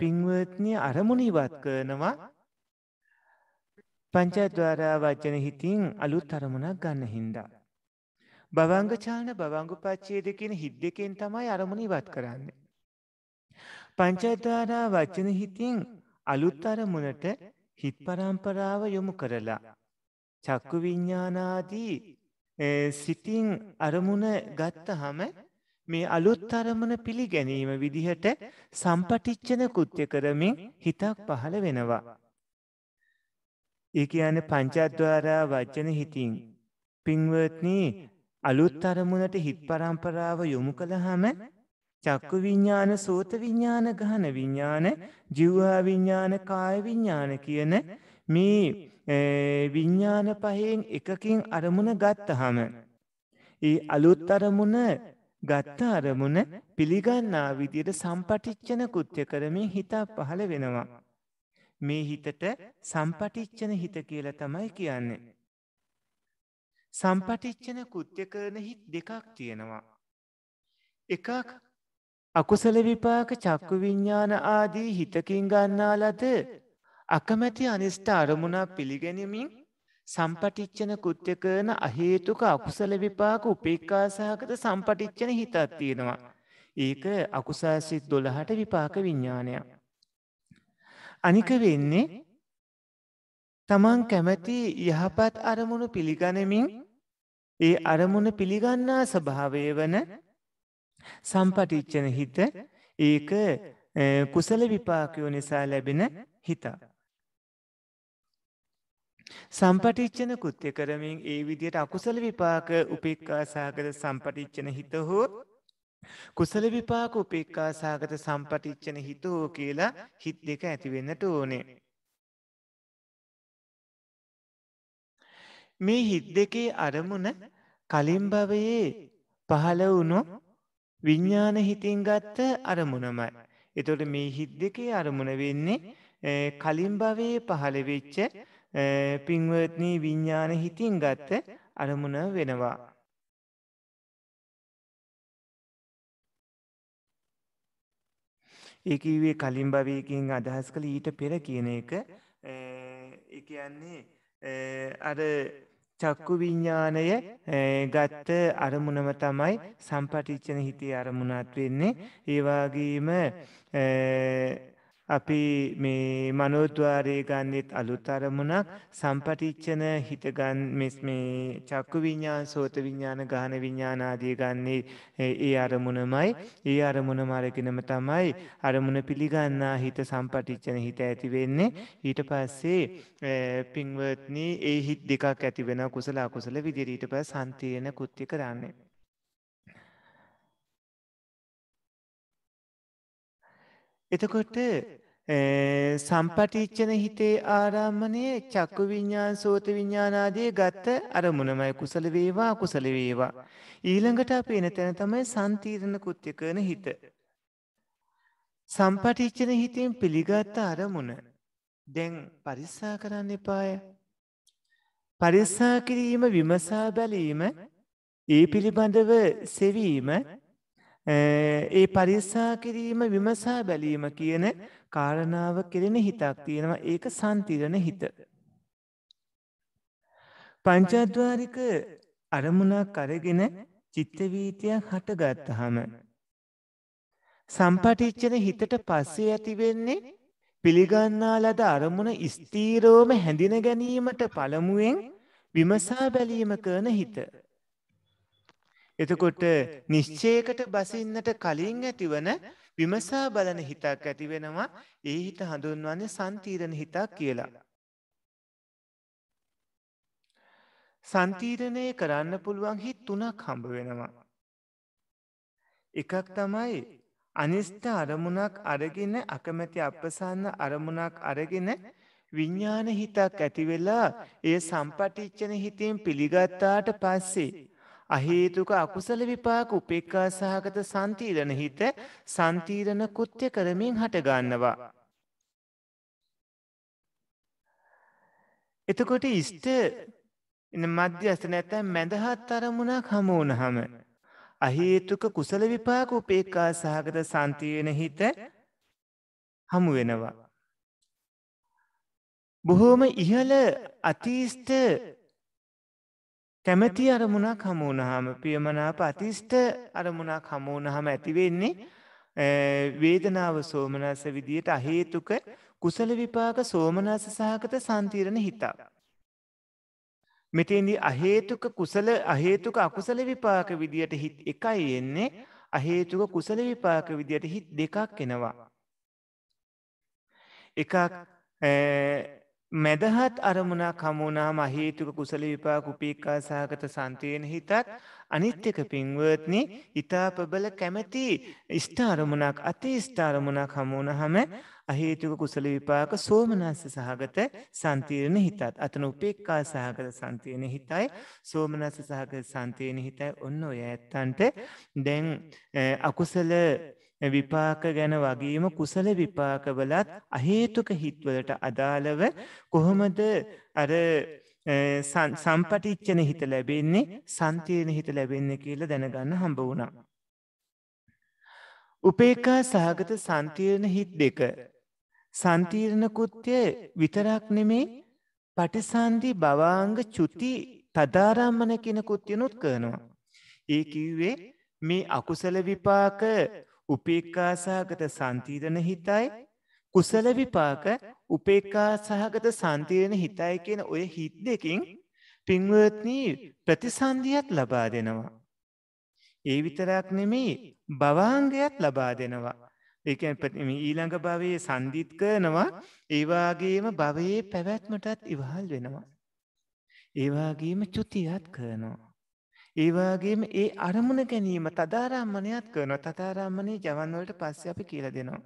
පින්වත්නය අරමුණ ඉවත් කරනවා පංචද්වාරා වච්චන හිතින් අලුත් අරමුණක් ගන්න හින්දා. භවංගචාන භවංගු පච්චේ දෙකින හිත් දෙකෙන් තමයි අරමුණ ඉවත් කරන්නේ. පංචද්වාරා වචන හිතින් අලුත් අරමුණට හිත් පරම්පරාව යොමු කරලා. චක්කු විඤ්ඥානාදී සිතින් අරමුණ ගත්ත හම මේ අලුත් අරමුණ පිළිගැනීම විදිහට සම්පටිච්චන කෘත්‍ය කරමින් හිතක් පහළ වෙනවා. ඒ කියන පංචද්වාරා වච්චන හිතින් පින්වත්නී අලුත් අරමුණට හිත් පරම්පරාව යොමු කළ හම චක්කු විඤ්ඥාන සෝත විඤ්ඥාන ගහන විඤ්ඥාන ජිව්හා විඤ්ඥාන කාය විඤ්ඥාන කියන මේ විඤ්ඥාන පහෙන් එකකින් අරමුණ ගත්ත හම. ඒ අලුත් අරමුණ ගත්ත අරමුණ පිළිගන්නා විදියට සම්පටිච්චන කෘත්‍ය කරමින් හිතා පහළ වෙනවා. මේ හිතට සම්පටිච්චන හිත කියල තමයි කියන්නේ. සම්පටිච්චන කෘත්‍ය කරන හිත් දෙකක් තියෙනවා. එකක් අකුසල විපාක චක්කු විඤ්ඥාන ආදී හිතකින් ගන්නා ලද අකමැති අනිෂ්ට අරමුණක් පිළිගැනීමින් සම්පටිච්චන කෘත්‍ය කරන අහේතුක අකුසල විපාක උපේක්කාසාහකත සම්පටිච්චන හිතත් තියෙනවා. ඒක අකුසාසිත් දොළහට විපාක විඤ්ඥානයක්. අනික වෙන්නේ තමන් කැමැති යහපත් අරමුණු පිළිගනමින් ඒ අරමුණ පිළිගන්නා ස්වභාවය වන සම්පටිච්චන හිත ඒක කුසල විපාකයෝ නිසා ලැබෙන හිතා. සම්පටිච්චන කෘත්‍ය කරමින් ඒ විදියට අකුසල විපාක උපේක්ඛා සාගත සම්පටිච්චන හිත හෝ කුසල විපාක උපේක්ඛා සාගත සම්පටිච්චන හිත හෝ කියලා හිත් දෙක ඇති වෙන්නට ඕනේ. මේ හිත් දෙකේ අරමුණ කලින් භවයේ පහළ වුණු විඤ්ඥාන හිතින් ගත්ත අරමුණමයි. එතොට මේ හිත් දෙකේ අරමුණ වෙන්නේ කලින් භවයේ පහළ වෙච්ච පින්වත්නී විඤ්ඥාන හිතින් ගත්ත අරමුණ වෙනවා. ඒකවේ කලින් භවයකින් අදහස් කළ ඊට පෙර කියන එක එකයන්නේ අර චක්කු විඤ්ඥානය ගත්ත අරමුණම තමයි සම්පටිච්චන හිතේ අරමුණත් වෙන්නේ. ඒවාගේම අපි මේ මනෝද්වාරය ගන්නෙත් අලුත් අරමුණක් සම්පටිච්චන හිතගන් මෙස් මේ චක්කු විඤ්ඥාන් සෝත විඤ්ඥාන ගාන විඤ්ඥානාදිය ගන්නේ ඒ අරමුණමයි. ඒ අරමුණ මරගෙනම තමයි අරමුණ පිළිගන්නා හිත සම්පටිච්චන හිත ඇති වෙන්නේ. ඊට පස්සේ පින්වත්නී ඒ හිත් දෙකක් ඇති වෙන කුසල අකුසල විදිරීට පස් සන්තියන කුත්ති කරන්නේ. එතකොට සම්පටිච්චන හිතේ ආරාමණය චක්කු විඤ්ඥාන් සෝත විඤ්ඥානාදේ ගත්ත අරමුණමයි කුසල වේවා කුසල වේවා. ඊළඟට අප එන තැන තමයි සන්තීරණ කෘත්‍ය කරන හිත. සම්පටිච්චන හිතෙන් පිළිගත්ත අරමුණ දැන් පරිස්සා කරන්න එපාය. පරිස්සා කිරීම විමසා බැලීම ඒ පිළිබඳව සෙවීම ඒ පරිස්සා කිරීම විමසා බැලීම කියන කාරණාව කෙරෙන හිතක් තියෙනවා ඒක සන්තිරණ හිත. පංචද්වාරික අරමුණක් අරගෙන චිත්තවීතයක් හටගත්තහම. සම්පටිච්චන හිතට පස්සේ ඇතිවෙන්නේ පිළිගන්නා ලද අරමුණ ස්තීරෝම හැඳින ගැනීමට පළමුුවෙන් විමසා බැලීම කරන හිත. එතකොට නිශ්චයකට බසින්නට කලින් ඇතිවන විමසා බලන හිතක් ඇති වෙනවා ඒ හිත හඳුන්වන්නේ සන්තීරණ හිතක් කියලා. සන්තීරණය කරන්න පුළුවන් හිත් තුනක් හම්බ වෙනවා. එකක් තමයි අනිස්ට අරමුණක් අරගෙන අකමැති අපසන්න අරමුණක් අරගෙන විඤ්ඥාන හිතක් ඇතිවෙලා ඒ සම්පටිච්චන හිතෙන් පිළිගත්තාට පස්සේ අහේතුක අකුසල විපාක උපෙක්කා සහගත සන්තීරණ හිත සන්තීරණ කෘත්‍ය කරමින් හටගන්නවා. එතකොට ඉෂ්ට මධ්‍යස්ත නැතැන් මැදහත් අරමුණක් හමුවන හම. අහේතුක කුසල විපාක උපේක්කා සහගත සන්තියන හිත හමු වෙනවා. බොහෝම ඉහල අතිස්ට කැමැති අරමුණක් හමුවනහම පියමනාප අතිෂ්ට අරමුණක් හමුවනහම ඇතිවෙන්නේ වේදනාව සෝමනස විදියට අහේතුක කුසල විපාක සෝමනස සහකත සන්තීරණ හිතා. මෙතෙන්දි අහේතුක කුසල අහේතුක අකුසල විපාක විදියට හිත් එකයි එන්නේ අහේතුක කුසල විපාක විදියට හිත් දෙකක් එනවා. එකක් මැදහත් අරමුණක් හමුණා මහේතුක කුසල විපා කුපික්කා සහගත සන්තයන හිතත් අනිත් එක පින්වර්ත්නි ඉතා ප්‍රබල කැමැති ස්ථ අරමුණක් අති ස්ථාරමුණක් හමුණ හම අහේතුක කුසල විපාක සෝමනස්ස සහගත සන්තීරණ හිතත් අතන උපෙක්කා සහගත සන්තියන හිතයි සෝමනස්ස සහගත සන්තියන හිතයි ඔන්න ඔය ඇත්තන්ට. දැන් අකුසල විපාක ගැන වගේම කුසල විපාකවලත් අහේතුක හිත්වලට අදාළව කොහොමද අර සම්පටිච්චන හිත ලැබෙන්නේ සන්තියන හිත ලැබෙන්න කියල දැනගන්න හම්බ වුණා. උපේකා සහගත සන්තීරණ හිත් දෙක. සන්තීරණ කෘත්‍යය විතරක් නෙමේ පටිසන්ධී භවාංග චුති තදාරම්මන කෙන කෘත්‍යයනුත් කරනවා. ඒ කිව්වේ මේ අකුසල විපාක උපේක්කා සහගත සන්තීරණ හිතයි කුසල විපාක උපේක්කා සහගත සන්තීරණ හිතයි කියන ඔය හිත් දෙකින් පින්වත්නී ප්‍රතිසන්ධියත් ලබා දෙනවා. ඒ විතරක් නෙමේ භවාංගයක් ලබා දෙනවා. ඒකන් ප්‍රතිම ඊළඟ භවයේ සන්ධිත් කරනවා ඒවාගේම භවයේ පැවැත්මටත් ඉවහල් වෙනවා. ඒවාගේම චුතියත් කරනවා. ඒවාගේම ඒ අරමුණ ගැනීම තදාරම්මණයත් කරන තතාරම්මනය ජවන්වලට පස්ස අපි කියල දෙනවා.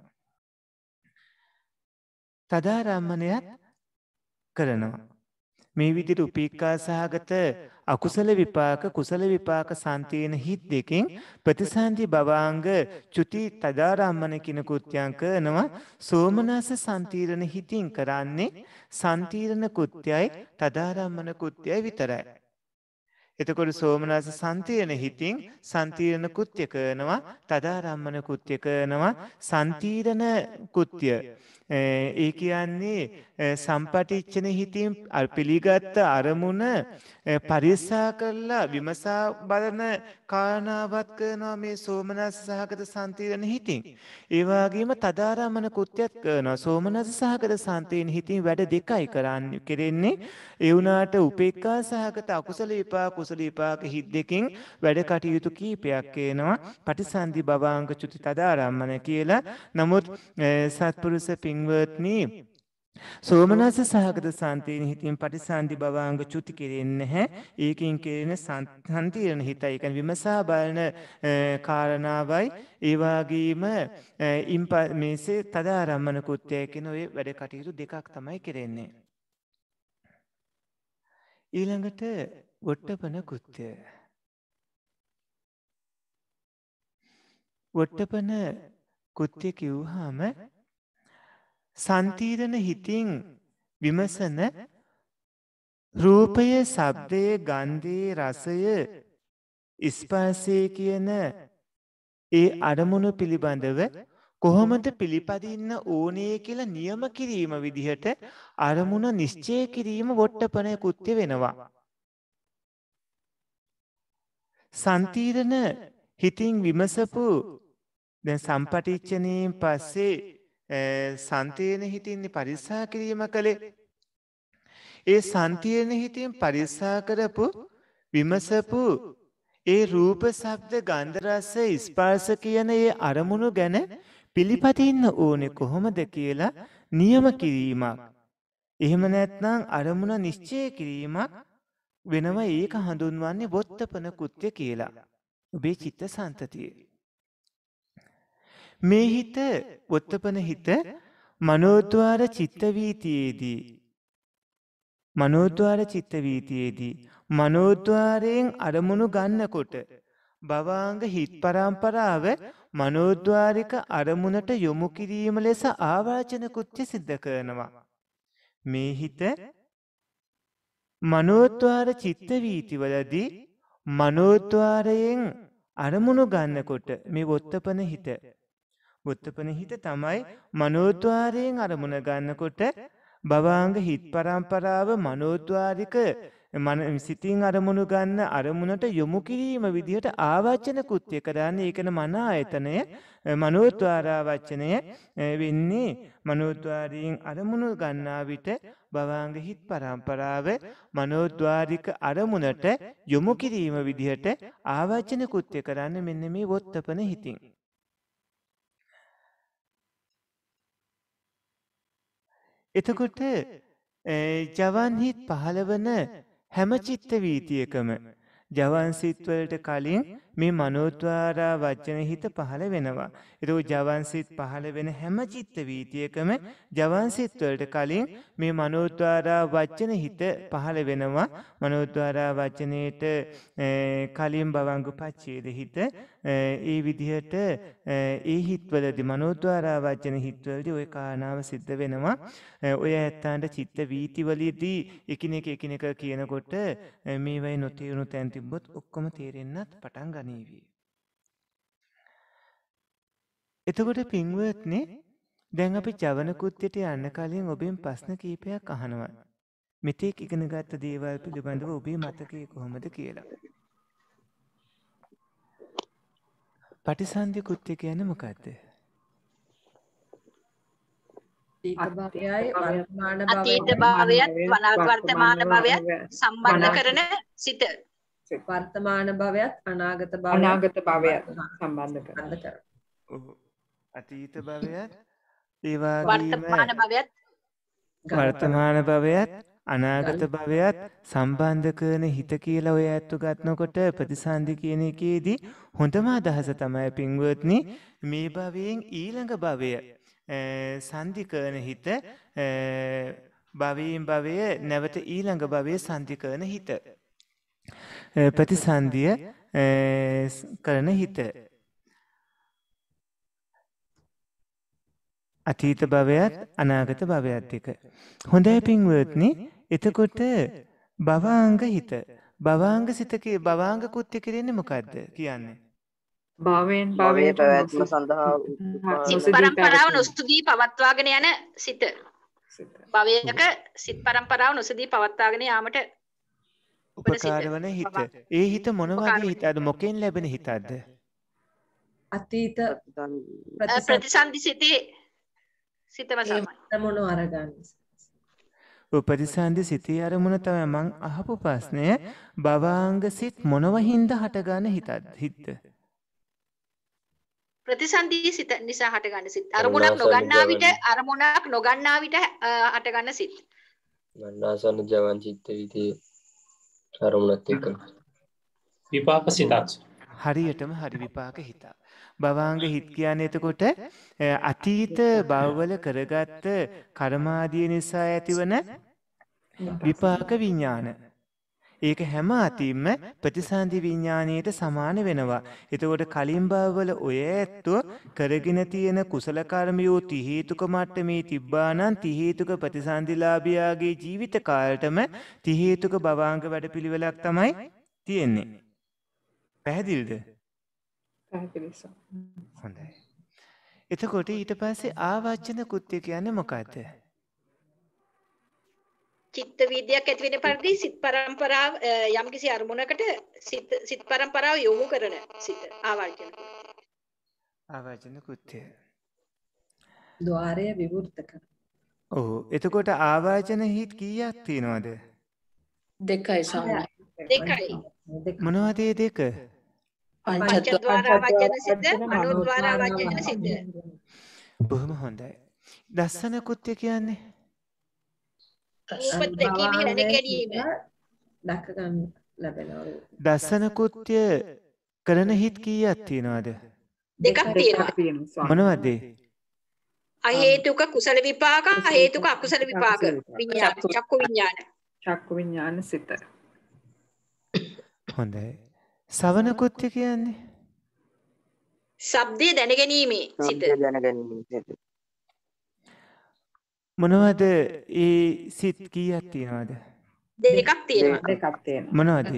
තදාරම්මණයත් කරනවා. මේ විදිට උපේක්කා සහගත අකුසල විපාක කුසල විපාක සන්තියන හිත් දෙකින් ප්‍රතිසන්ධි භවාංග චුති තදාරම්මන කින කෘත්‍යයන් කරනවා සෝමනස සන්තීරණ හිතින් කරන්නේ සන්තීරණ කෘත්‍යයි තදාරම්මන කෘත්‍යය විතරයි. එතකොට සෝමනස සන්තීරණ හිතින් සන්තීරණ කෘත්‍ය කරනවා තදාරම්මන කෘත්‍ය කරනවා සන්තීරණ කෘත්‍ය. ඒ කියන්නේ සම්පටිච්චන හිතින් පිළිගත්ත අරමුණ පරිස්සා කරලා විමසා බලන කාරණාවත් කරනවා මේ සෝමනස් සහගත සන්තීරණ හිතින්. ඒවාගේම තදාරමන කුත්‍යත් කරනවා. සෝමනස සහගත සන්තීන් හිතින් වැඩ දෙකයි කරන්න කෙරෙන්නේ. එවුනාට උපේක්කා සහගත අකුසල විපා කුසල විපාක හිත් දෙකින් වැඩ කටයුතු කීපයක් කියනවා පටිසන්ධි භවාංග චුති තදාරම්මන කියලා. නමුත් සත්පුරුස පින්වර්ත්නී සෝමනස සහගත සන්තීන හිතින් පටිසන්ධි භවාංග චුති කෙරෙන්න හැ ඒකින් කෙරෙන සන්තීරණ හිතයි. එක විමසා බලන කාරණාවයි. ඒවාගේම ඉම්ප මේසේ තදාරම්මන කුත්තයකෙන ඔය වැඩ කටයුතු දෙකක් තමයි කෙරෙන්නේ. ඊළඟට ගොට්ටපන කෘත්‍යය. ගොට්ටපන කෘත්‍ය කිව්හාම සන්තීරණ හිතින් විමසන රූපය සබ්දය ගන්ධයේ රසය ස්පර්ශය කියන ඒ අරමුණු පිළිබඳව කොහොමද පිළිපදින්න ඕනේ කියලා නියම කිරීම විදිහට අරමුණ නිශ්චය කිරීම වොට්ටපන කෘත්‍ය වෙනවා. සන්තීරණ හිතින් විමසපු දැන් සම්පටිච්චනයෙන් පස්සේ සන්තයන හිතින්නේ පරිස්සා කිරීම කළේ. ඒ සන්තියන හිතින් පරිස්සා කරපු විමසපු ඒ රූප සබ්ද ගන්ධරස්ස ස්පාර්ස කියන ඒ අරමුණු ගැන පිළිපතින්න ඕනෙ කොහොමද කියලා නියම කිරීමක්. එහෙම නැත්නම් අරමුණ නිශ්චය කිරීමක් වෙනව ඒක හඳුන්වන්නේ බොත්තපන කෘත්‍ය කියලා. ඔබේ චිත්ත සන්තතිය. මේ හිත ඔත්තපන හිත මනෝද්වාර චිත්තවීතියේදී. මනෝද්වාර චිත්තවීතියේදී. මනෝද්වාරයෙන් අරමුණු ගන්නකොට. භවාංග හිත් පරම්පරාව මනෝද්වාරික අරමුණට යොමු කිරීම ලෙස ආවාචන කෘත්‍ය සිද්ධ කරනවා. මේ හිත මනෝද්වාර චිත්තවීතිවලදී මනෝද්වාරයෙන් අරමුණු ගන්නකොට මේ වොත්තපන හිත. බුත්තපන හිත තමයි මනෝද්වාරයෙන් අරමුණ ගන්නකොට භවාංග හිත් පරම්පරාව මනෝද්වාරික සිතින් අරමුණු ගන්න අරමුණට යොමු කිරීම විදිහට ආවච්චන කෘත්‍ය කරන්න. ඒකන මන ආයතනය මනෝද්වාරාවච්චනය වෙන්නේ. මනෝද්වාරයෙන් අරමුණු ගන්නා විට භවාංග හිත් පරම්පරාව මනෝද්වාරික අරමුණට යොමු කිරීම විදිහට ආවච්චන කෘත්‍ය කරන්න මෙන්න මේ වොත්තපන හිතින්. එතකොට ජවන්හිත් පහළවන හැම චිත්ත වීතියකම ජවන්සිත්වලට කලින් මේ මනෝද්වාරා වච්චන හිත පහළ වෙනවා. එතෝ ජවන්සිත් පහළ වෙන හැම චිත්ත වීතියකම ජවන්සිත්වලට කලින් මේ මනෝද්වාරා වච්චන හිත පහළ වෙනවා. මනෝද්වාරා වචනයට කලින් බවංගු පච්චේද හිත ඒ විදිහට ඒ හිත්වලදි මනෝද්වාරා වචන හිත්වලදි ඔය කාරණාව සිද්ධ වෙනවා. ඔය ඇත්තාන්ට චිත්ත වීතිවලදී එකිනෙක එකිනෙක කියනකොට මේවයි නොතේරුණු තැන් තිබ්බොත් ඔක්කොම තේරෙන්නත් පටන් ගන්න. ගනීවී. එතකොට පින්වත්නේ දැන් අපි ජවනකුත්්‍යයට යන්න කලින් ඔබෙන් ප්‍රශ්න කීපයක් අහනවා. මෙතෙක් ඉගෙන ගත්ත දේවල් පිළිබඳව ඔබේ මතකය කොහොමද කියලා. පටිසන්ධි කෘත්‍ය කියන මොකක්ද. අතීත භාවයත් වර්තමාන භවයත් සම්බන්ධ කරන සිත වර්තමාන භවයත් අනාගත භවයත් අනාගත භවයත් සම්බන්ධ කර අතීත භවයත් වර්තමාන භවයත් වර්තමාන භවයත් අනාගත භවයත් සම්බන්ධ කරන හිත කියලා ඔය ඇත්තු ගත්නකොට ප්‍රතිසන්ධි කියන එකේදී හොඳම අදහස තමයි පින්වත්නි මේ භවයෙන් ඊළඟ භවය සන්ධි කරන හිත භවයෙන් භවය නැවත ඊළඟ භවය සන්ධි කරන හිත. ප්‍රතිසන්ධිය කරන හිත. අතීත භවයත් අනාගත භවයත් එක. හොඳයි පින්වත්නි එතකොට භවාංග හිත භවාංග සිතකේ භවාංග කෘත්‍ය කරන්නේ මොකක්ද කියන්නේ. භාවයෙන් භවය භවයට පැවැත්ම සඳහා සිත් පරම්පරාව නොස්තුදී පවත්වාගෙන යන සිත. භවයක සිත් පරම්පරාව නොසදී පවත්වාගෙන යාමට උපකාර වන හිත. ඒ හිත මොන වගේ හිතද මොකෙන් ලැබෙන හිතක්ද. අතීත ප්‍රතිසන්ධි සිතේ සිතම සමයි. මොන අරගන්න. උපතිසන්ධි සිතේ අරමුණ තමයි මං අහපු ප්‍රශ්නය භවාංග සිත් මොනව හින්දා හටගන්න හිතත් හිත්ද. ප්‍රතිසන්ධී සිත නිසා හටගන්න සිත්. අරමුණක් නොගන්නා විට අරමුණක් නොගන්නා විට හටගන්න සිත්. මන්නාසන්න ජවන් චිත්ත විතේ අරමුණත් එක්ක විපාක සිතත් හරියටම හරි විපාක හිතා. භවාංග හිත් කියන්නේ එතකොට අතීත භවවල කරගත්ත කර්මාදිය නිසා ඇතිවන විපාක විඤ්ඥාන. ඒක හැම අතින්ම ප්‍රතිසන්ධි විඤ්ඥානයට සමාන වෙනවා. එතකොට කලින් භවවල ඔය ඇත්තුව කරගෙන තියෙන කුසලකර්මයෝ තිහේතුක මට්ටමේ තිබ්බානන් තිහේතුක ප්‍රතිසන්ධිලාභයාගේ ජීවිත කාලටම තිහේතුක භවාංග වැඩ පිළිවෙලක් තමයි තියෙන්නේ. පැහැදිල්ද? හොඳයි. එතකොට ඊට පස්සේ ආවච්චන කෘත්‍ය කියන්නේ මොකක්ද? චිත්ත වීදයක් ඇති වෙන පරිදි සිත් පරම්පරාව යම්කිසි අරමුණකට සිත් සිත් පරම්පරාව යොමු කරන සිත ආවර්ජන ආවර්ජන කෘත්‍ය. ద్వාරය විවෘත කර. ඔව්. එතකොට ආවර්ජන හිත් කීයක් තියෙනවද? දෙකයි සාමයි. දෙකයි. මොනවද මේ දෙක? පංචද්වාර වචන සිත මනෝද්වාර වචන සිත. බොහොම හොඳයි. දස්සන කෘත්‍ය කියන්නේ රූප දැකීමේ දැන ගැනීම දැක ගන්න ලැබෙනවා. දස්සන කෘත්‍ය කරන හිත් කීයක් තියෙනවද? දෙකක් තියෙනවා. මොනවද? අහේතුක කුසල විපාක අහේතුක අකුසල විපාක විඤ්ඤාණ චක්කු විඤ්ඤාණ චක්කු විඤ්ඤාණ සිත. හොඳයි. සවන කෘත්‍ය කියන්නේ ශබ්දය දැනගැනීමේ සිත දැනගැනීම සිත. මොනවද ඒ සිත් කීයක් තියෙනවද? දෙකක් තියෙනවා දෙකක් තියෙනවා. මොනවද?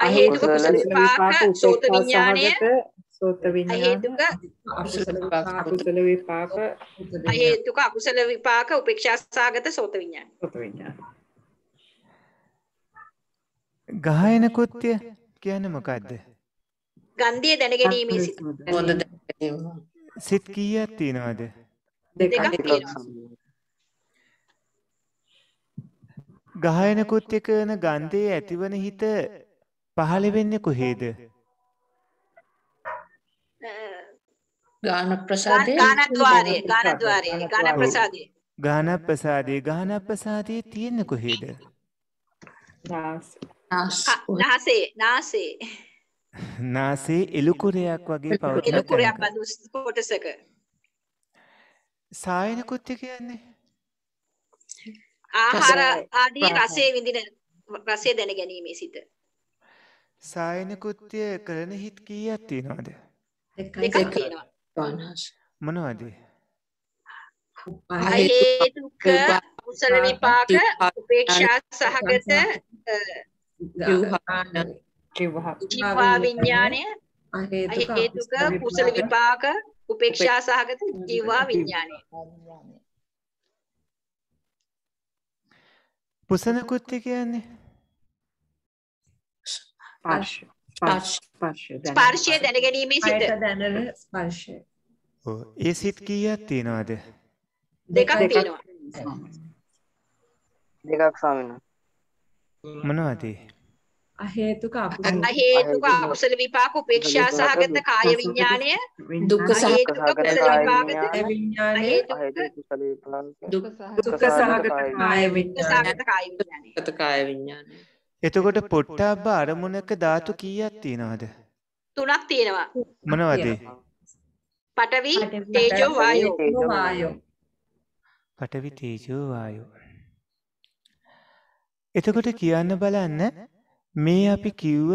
අහේතුක කුසල විපාක සෝත විඤ්ඤාණය සෝත අහේතුක අකුසල විපාක අහේතුක අකුසල විපාක උපේක්ෂා සාගත සෝත විඤ්ඤාණ සෝත විඤ්ඤාණ. ගායන කෘත්‍ය කියන්නේ මොකද්ද? ගන්ධය දැනගැනීමේ සිත හොඳ දැනීම. සිත් කීයක් තියෙනවද? දෙකක් තියෙනවා. ගායන කෘත්‍ය කරන ගන්ධයේ ඇතිවන හිත පහළ වෙන්නේ කොහේද? ගාන ප්‍රසාදේ? ගානද්වාරය ගානද්වාරය ගාන ප්‍රසාදය ගාන ප්‍රසාදේ. ගාන ප්‍රසාදේ තියෙන්නේ කොහේද? නාස්. නාස් නාසේ එළුකුරයක් වගේ පවතින එලකුරයක්. බඳු කොටසක සායන කෘත්‍ය කියන්නේ? ආහාර ආදී රසයේ විඳින රසය දැනගැනීමේ සිත. සායන කෘත්‍ය කරන හිත් කීයක් තියෙනවද? දෙකක් තියෙනවා. මොනවද? අහේතුක කුසල විපාක උපේක්ෂා සහගත කිව්වා. ජීවා විඥාණය. අහේතුක කුසල විපාක උපේක්ෂා සහගත ජීවා විඥාණය පුසන කෘත්‍ය කියන්නේ? ස්පර්ශ. ස්පර්ශ. ස්පර්ශ. දැන- ස්පර්ශය දැනගැනීමේ සිත. දැනෙන ස්පර්ශය. ඔව්. ඒ සිත් කීයක් තියෙනවද? දෙකක් දෙකක් තියෙනවා. දෙකක් ස්වාමීන්. මොනවද? අහේතුක අකුසල අහේතුක අකුසල විපාක උපේක්ෂා සහගත කාය විඥාණය. දුක්ඛ සහගත කාය දුක් දුක්ඛ සහගත කාය විඥානය සහගත කාය විඥාණය. කාය විඥානය. එතකොට පොට්ටබ්බ අරමුණක ධාතු කීයක් තියෙනවද? තුනක් තියෙනවා. මොනවද? පඨවි තේජෝ වායෝ. වායෝ. පඨවි තේජෝ වායෝ. එතකොට කියන්න බලන්න මේ අපි කිව්ව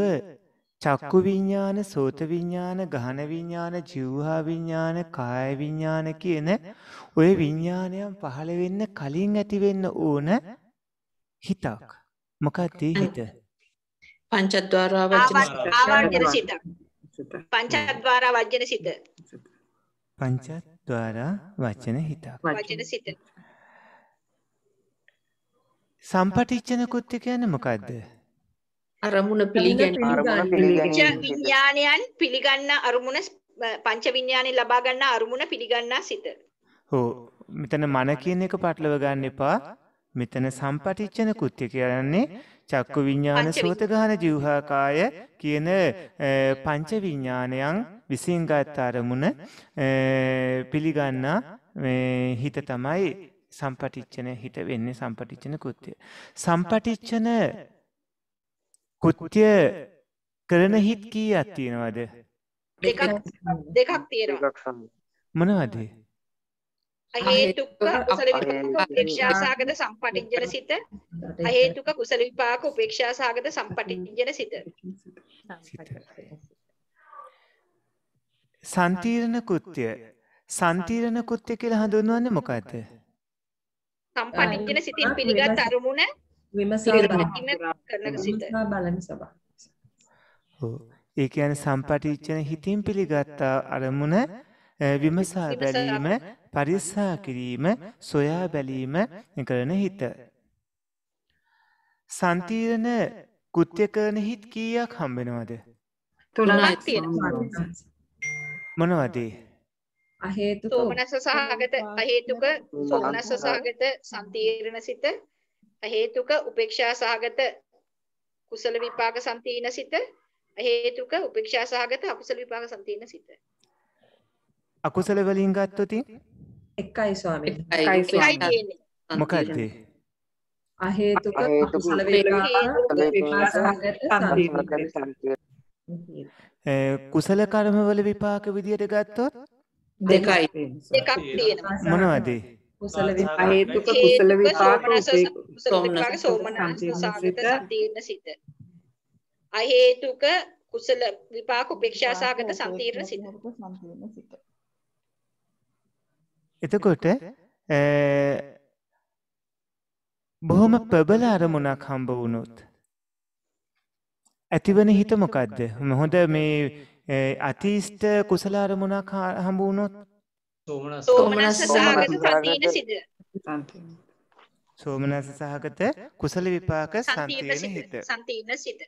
චක්කු විඤ්ඥාන සෝත විඤ්ඥාන ගහන විඤ්ඥාන ජිව්හා විඤ්ඥාන කාය විඤ්ඥාන කියන ඔය විඤ්ඥානයම් පහළ වෙන්න කලින් ඇතිවෙන්න ඕන හිතක්. මොකක්දී හිත? පංචත්වාරා වචන සිත. පංචත්වාරා වජ්‍යන සිත. පංචත්වාරා වචන හිත වචන සිත. සම්පටිච්චනකුත්ති කියන මොකක්ද අරමුණ පිළිගැනීම විඥානයන් පිළිගන්න අරමුණ පංච විඥානෙන් ලබා ගන්න අරමුණ පිළිගන්නා සිත හෝ මෙතන මන කියන එක පටලව ගන්න එපා. මෙතන සම්පටිච්ඡන කෘත්‍ය කියන්නේ චක්කු පංච සෝත ගහන જીවහා කාය කියන පංච විඤ්ඤාණයන් විසින් ගත් අරමුණ පිළිගන්නා මේ හිත තමයි සම්පටිච්ඡන හිත වෙන්නේ සම්පටිච්ඡන කෘත්‍ය. සම්පටිච්ඡන කෘත්‍ය කරන හිත් කීයක් තියෙනවද? දෙකක් දෙකක් තියෙනවා මොනවද? අහේතුක කුසල විපාක උපේක්ෂා සහගත සම්පටිච්ඡන සිත අහේතුක කුසල විපාක උපේක්ෂා සහගත සම්පටිච්ඡන සිත සන්තීරණ කෘත්‍ය සන්තීරණ කෘත්‍ය කියලා හඳුන්වන්නේ මොකද්ද? සම්පටිච්ඡන සිතින් පිළිගත් අරමුණ විමසා බලන සබා ඔව්. ඒ කියන්නේ සම්පටිච්ඡන හිතින් පිළිගත් අරමුණ විමසා බැලීම, පරිස්සා කිරීම, සොයා බැලීම කරන හිත. සන්තීරණ කෘත්‍ය කරන හිත් කීයක් හම්බෙනවද? තුනක් තියෙනවා මොනවද? ඒ? අහේතුක සෝමනස්ස සහගත අහේතුක සෝමනස්ස සහගත සම්තීර්ණ සිත අහේතුක උපේක්ෂා සහගත කුසල විපාක සම්තීන සිත අහේතුක උපේක්ෂා සහගත අකුසල විපාක සම්තීන සිත. අකුසල වලින් ගත්තොතින්? එකයි ස්වාමීන් එකයි. තියෙන්නේ. මොකක්ද? අහේතුක අහේතුක කුසල විපාක සහගත කුසල කර්මවල විපාක විදියට ගත්තොත්? දෙකයි. දෙකක් තියෙනවා. මොනවද? ඒ? කුසල විපාක අහේතුක කුසල විපාක සෝමනස්ස උපේ- කුසල විපාක සෝමනස්ස සහගත සම්තීර්ණ සිත අහේතුක කුසල විපාක උපේක්ෂා සහගත සම්තීර්ණ සිත එතකොට අ, බොහොම ප්‍රබල අරමුණක් හම්බ වුණොත් ඇතිවන හිත මොකක්ද? හොඳ මේ අ, අතීෂ්ට කුසල අරමුණක් හා- හම්බ වුණොත් සෝමනස් සෝමනස්ස සහගත සෝමනස්ස සම්තීර්ණ සිත සම්පීර්ණ. සෝමනස්ස සහගත කුසල විපාක සිත හිත. සම්තීර්ණ සිත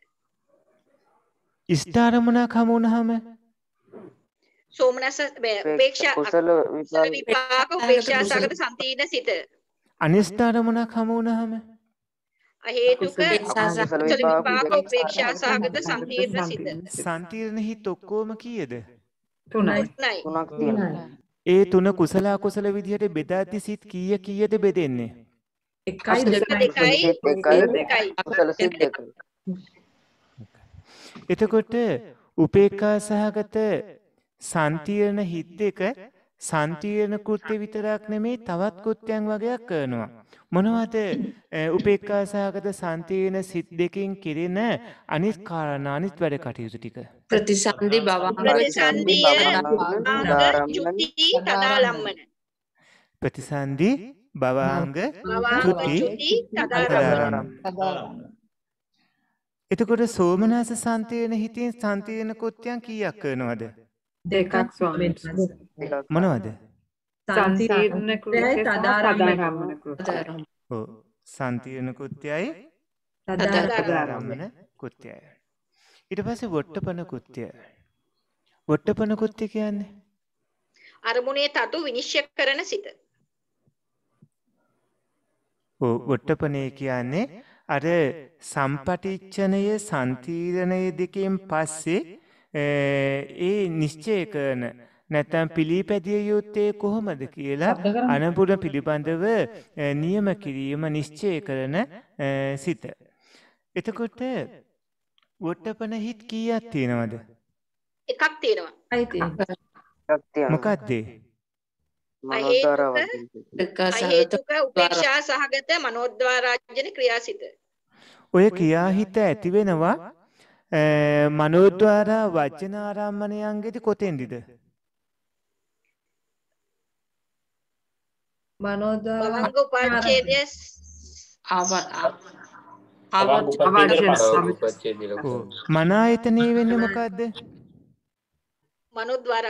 ඉෂ්ට අරමුණක් හමු වුණාම? සෝමනස්ස බෑ, උපේක්ෂා කුසල විපාක උපේක්ෂා සහගත සම්තීර්ණ සිත අනිෂ්ට අරමුණක් හමු වුණාම? අහේතුක කුසල කුසල කුසල විපාක උපේක්ෂා සහගත සම්තීර්ණ සිත සම්තිරණ හිත් ඔක්කොම කීයද? තුනයි. නයි තුනක් තියෙනවා ඒ තුන කුසල අකුසල විදිහට බෙදාද්දි සිත් කීය කීයද බෙදෙන්නේ? එකයි දෙකයි. දෙකයි. කුසල සිත් දෙකයි. එතකොට උපේක්ඛා සහගත සන්තිරණ හිත් දෙක සන්තිරණ කෘත්‍ය විතරක් නෙමේ තවත් කෘත්‍යයන් වගේක් කරනවා. මොනවද අ, උපේක්ඛා සහගත සන්තිරණ සිත් දෙකෙන් කෙරෙන අනිත් කාරණා අනිත් වැඩ කටයුතු ටික. ප්‍රතිසන්දි තදාලම්මන ප්‍රතිසන්දි තදාලම්මන අදාරම්. එතකොට සෝමනස සන්තිරණ හිතින් සන්තිරණ කෘත්‍යයන් කීයක් කරනවද? දෙකක් ස්වාමීන් මොනවද? සංසීර්ණ කෘත්‍ය. තදාරම්මන කෘත්‍ය. කෘත්‍යයයි තදාරම්මන. ආරම්මන කෘත්‍යය. ඊට පස්සේ වොට්ටපන කෘත්‍යය. වොට්ටපන කෘත්‍ය කියන්නේ අරමුණේ තතු විනිශ්චය කරන සිත ඔව් වොට්ටපනේ කියන්නේ අර සම්පටිච්ඡනය සම්තීරණය දෙකෙන් පස්සේ ඒ නිශ්චය කරන නැත්තම් පිළිපැදිය යුත්තේ කොහොමද කියලා අනපුර පිළිබඳව නියම කිරීම නිශ්චය කරන සිත. එතකොට වොට්ටපන හිත් කීයක් තියෙනවද? එකක් තියෙනවා. අයිති මොකක්දේ? අහේතුක උපේක්ෂා සහගත මනෝද්වාරාජන ක්‍රියාසිත. ඔය ක්‍රියාහිත ඇති වෙනවා මනෝද්වාරා වචනාරම්මණයන්ගෙදි කොතෙන්දිද? මනෝද්වාර භවංග උපච්ඡේදය මන ආයතනයේ වෙන්නේ මොකද්ද?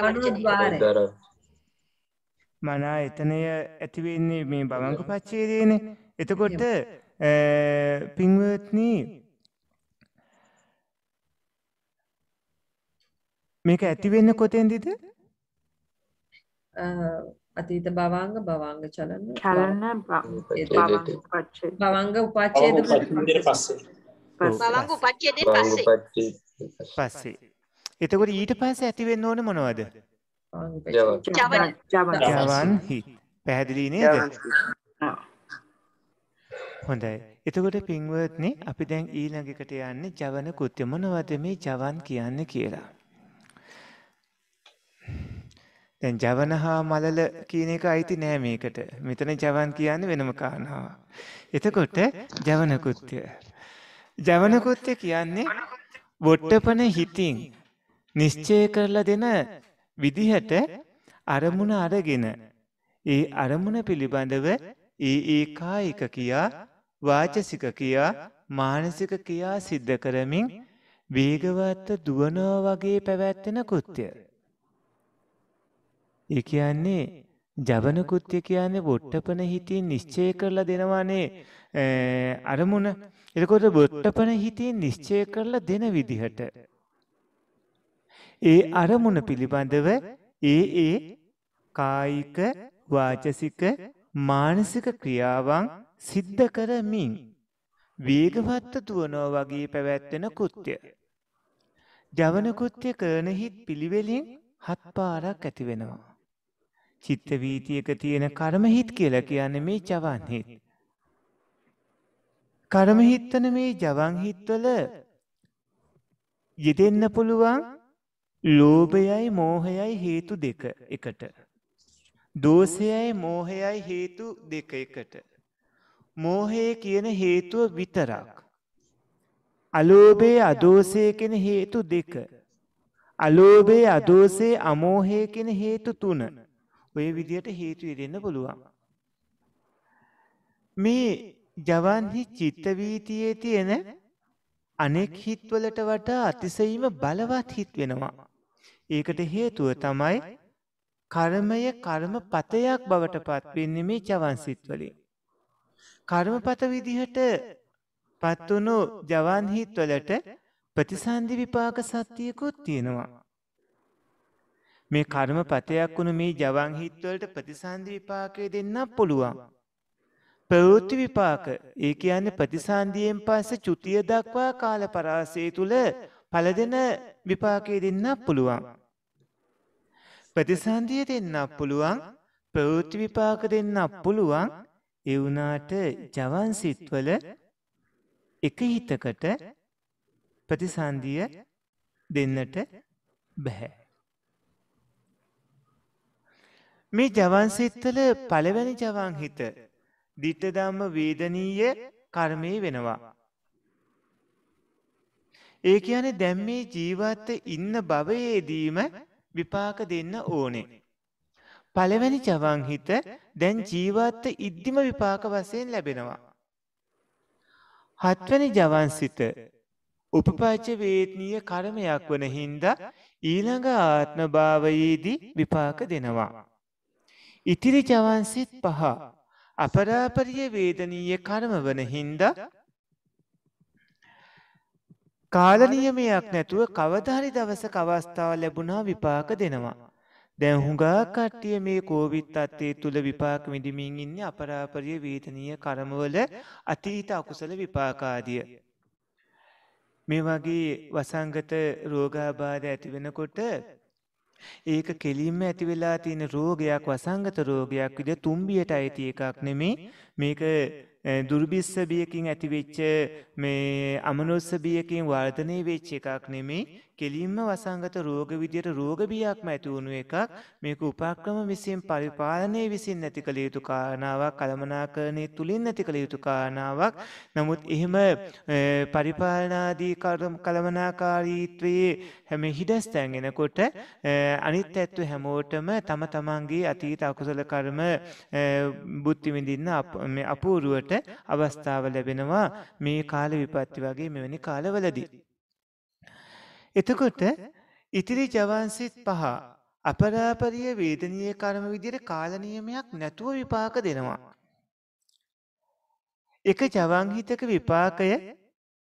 මනෝද්වාර. දර මන ආයතනය ඇති වෙන්නේ මේ භවංග පච්ඡේදයේනේ. එතකොට පින්වත්නි මේක ඇති වෙන්නේ කොතෙන්දද? අතීත භවංග භවංග චලන චලන භවංග පච්චේ භවංග උපච්ඡේද. භවංග උපච්ඡේදයෙන් පස්සේ පස්සේ. එතකොට ඊට පස්සේ ඇති වෙන්න ඕනේ මොනවද? ජව ජවන. ජවන ජවන් හිත්. පැහැදිලි නේද? හොඳයි. එතකොට පින්වත්නි අපි දැන් ඊළඟ එකට යන්නේ ජවන කෘත්‍ය මොනවද මේ ජවන් කියන්නේ කියලා. දැන් ජවන හා මලල කියන එක අයිති නෑ මේකට. මෙතන ජවන් කියන්නේ වෙනම කාරණාවක්. එතකොට ජවන කෘත්‍ය. ජවන කෘත්‍ය කියන්නේ වොට්ටපන හිතින් නිශ්චය කරලා දෙන විදිහට අරමුණ අරගෙන ඒ අරමුණ පිළිබඳව ඒ ඒ කායික කියා වාචසික කියා මානසික කියා සිද්ධ කරමින් වේගවත් දුවනවා වගේ පැවැත්වෙන කෘත්‍ය. ඒ කියන්නේ ජවන කෘත්‍ය කියන්නේ වොට්ටපන හිතින් නිශ්චය කරලා දෙනවානේ අරමුණ. එතකොට වොට්ටපන හිතින් නිශ්චය කරලා දෙන විදිහට ඒ අරමුණ පිළිබඳව ඒ ඒ කායික වාචසික මානසික ක්‍රියාවන් සිද්ධ කරමින් වේගවත්ව දුවනවා වගේ පැවැත්වෙන කෘත්‍ය. ජවන කෘත්‍ය කරන හිත් පිළිවෙලින් හත් පාරක් ඇති වෙනවා. චිත්ත වීතියක තියෙන කර්ම හිත් කියලා කියන්නේ මේ ජවන් හිත්. කර්ම හිත්වන මේ ජවන් හිත්වල යෙදෙන්න පුළුවන් ලෝභයයි මෝහයයි හේතු දෙක එකට. දෝෂයයි මෝහයයි හේතු දෙක එකට. මෝහය කියන හේතුව විතරක්. අලෝභයේ අදෝසය කෙන හේතු දෙක. අලෝභයේ අදෝසේ අමෝහය කෙන හේතු තුන. ඔය විදියට හේතු යෙදෙන්න පුළුවන්. මේ ජවන්හි චිත්තවීතියේ තියෙන අනෙක් හිත්වලට වටා අතිසීම බලවත් හිත් වෙනවා. ඒකට හේතුව තමයි කර්මය කර්ම පතයක් බවට පත්වෙන්නේ මේ ජවන්සිත්වලින්. කර්මපත විදිහට පත්වුණු ජවන්හිත්වලට ප්‍රතිසන්ධි විපාක සත්‍යයකුත් තියෙනවා. මේ කර්ම පතයක් වුණු මේ ජවන්හිත්වලට ප්‍රතිසන්ධි විපාකය දෙන්නත් පුළුවන්. ප්‍රවෘත්ති විපාක ඒ කියන්නේ ප්‍රතිසන්ධියෙන් පස්සේ චුතිය දක්වා කාල පරාසය තුළ පල දෙන විපාකය දෙන්නත් පුළුවන්. ප්‍රතිසන්ධිය දෙන්නත් පුළුවන් ප්‍රවෘත්ති විපාක දෙන්නත් පුළුවන් එවුනාට ජවන් සිත්වල එක හිතකට ප්‍රතිසන්ධිය දෙන්නට බැහැ. මේ ජවන්සිත්තල පළවැනි ජවන් හිත දිට්ටදම්ම වේදනීය කර්මය වෙනවා. ඒ කියන්නේ දැම් මේ ජීවත්ත ඉන්න භවයේදීම විපාක දෙන්න ඕනේ. පළවැනි ජවංහිත දැන් ජීවත්ත ඉද්දිම විපාක වසයෙන් ලැබෙනවා. හත්වැනි ජවන්සිත උපපච්ච වේත්නීය කර්මයක් වන හින්ද ඊළඟ ආත්ම භාවයේදී විපාක දෙනවා. ඉතිරි ජවන්සිත් පහ අපරාපරිය වේදනීය කර්ම වන හින්ද කාලනියමයක් නැතුව කවධහරි දවසක අවස්ථාව ලැබුණා විපාක දෙනවා. දැන් හුඟා කට්ටිය මේ කෝවිත් තත්ත්වයේ තුල විපාක විඳිමින් ඉන්නේ අපරාපරිය වේදනීය කර්මවල අතීත අකුසල විපාක ආදිය. මේ වගේ වසංගත රෝගාබාධ ඇති වෙනකොට ඒක කෙලින්ම ඇති වෙලා තියෙන රෝගයක් වසංගත රෝගයක් විදිහට තුම්බියට අයිති එකක් නෙමේ. මේක දුර්බිස්ස බියකින් ඇතිවෙච්ච මේ අමනුස්ස බියකින් වර්ධනය වෙච්ච එකක් නෙමේ. කෙලින්ම වසංගත රෝග විදියට රෝග බියක්ම ඇති වුණු එකක් මේක උපක්‍රම විසින් පරිපාලනය විසින් නැති කළ යුතු කාරණාවක් කළමනාකරණය තුලින් නැති කළ යුතු කාරණාවක්. නමුත් එහෙම පරිපාලනාදී කළමනාකාරීත්වයේ හැම හිඩස් තැන් එනකොට අනිත් ඇත්තු හැමෝටම තම තමන්ගේ අතීත අකුසල කර්ම බුද්ධි විඳින්න අපූරුවට අවස්ථාව ලැබෙනවා. මේ කාල විපත්ති වගේ මෙවැනි කාලවලදී. එතකොට ඉතිරි ජවන්සිත් පහ අපරාපරිය වේදනීය කර්ම විදිහට කාල නියමයක් නැතුව විපාක දෙනවා. එක ජවන් හිතක විපාකය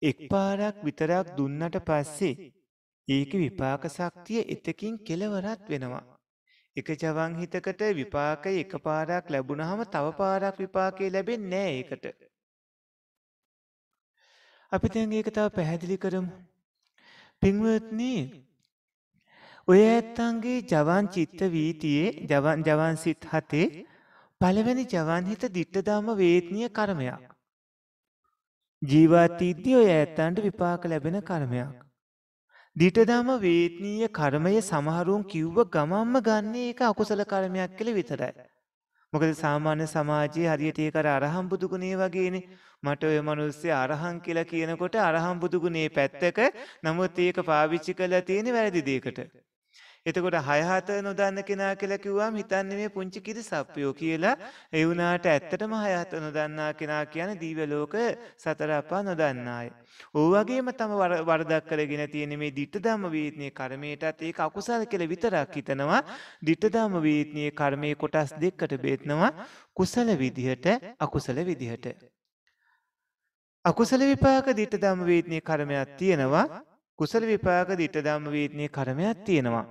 එක් පාරක් විතරක් දුන්නට පස්සේ ඒක විපාක ශක්තිය එතකින් කෙලවරක් වෙනවා. එක ජවන් හිතකට විපාකය එක පාරක් ලැබුණාම තව පාරක් විපාකය ලැබෙන්නේ නැහැ ඒකට. අපි දැන් ඒක තව පැහැදිලි කරමු. පින්වත්නි ඔය ඇත්තන්ගේ ජවන් චිත්ත වීතියේ ජවන් ජවන් සිත් හතේ පළවෙනි ජවන් හිත දිට්ඨධම්ම වේත්නීය කර්මයක්. ජීවත් ඉද්දී ඔය ඇත්තන්ට විපාක ලැබෙන කර්මයක්. දිටධම්ම වේත්නීය කර්මය සමහරුන් කිව්ව ගමම්ම ගන්න ඒක අකුසල කර්මයක් කියලා විතරයි. මොකද සාමාන්‍ය සමාජයේ හරියට ඒක අර අරහම් බුදු ගුණේ වගේනේ. මට ඔය මිනිස්සේ අරහං කියලා කියනකොට අරහම් බුදු ගුණේ පැත්තක නමුත් ඒක පාවිච්චි කරලා තියෙන වැරදි දෙයකට. එතකොට හය හත නොදන්න කෙනා කියලා කිව්වම හිතන්නේ මේ පුංචි කිරිසප්පියෝ කියලා. ඒ වුණාට ඇත්තටම හය හත නොදන්නා කෙනා කියන්නේ දීව ලෝක සතර අපා නොදන්නා අය. ඕ වගේම තම වරදක් කරගෙන තියෙන මේ ditta ධම්ම වේත්නීය කර්මයටත් ඒක අකුසල කියලා විතරක් හිතනවා. ditta ධම්ම වේත්නීය කර්මයේ කොටස් දෙකකට බෙදනවා. කුසල විදිහට අකුසල විදිහට. අකුසල විපාක ditta ධම්ම වේත්නීය කර්මයක් තියෙනවා. කුසල විපාක ditta ධම්ම වේත්නීය කර්මයක් තියෙනවා.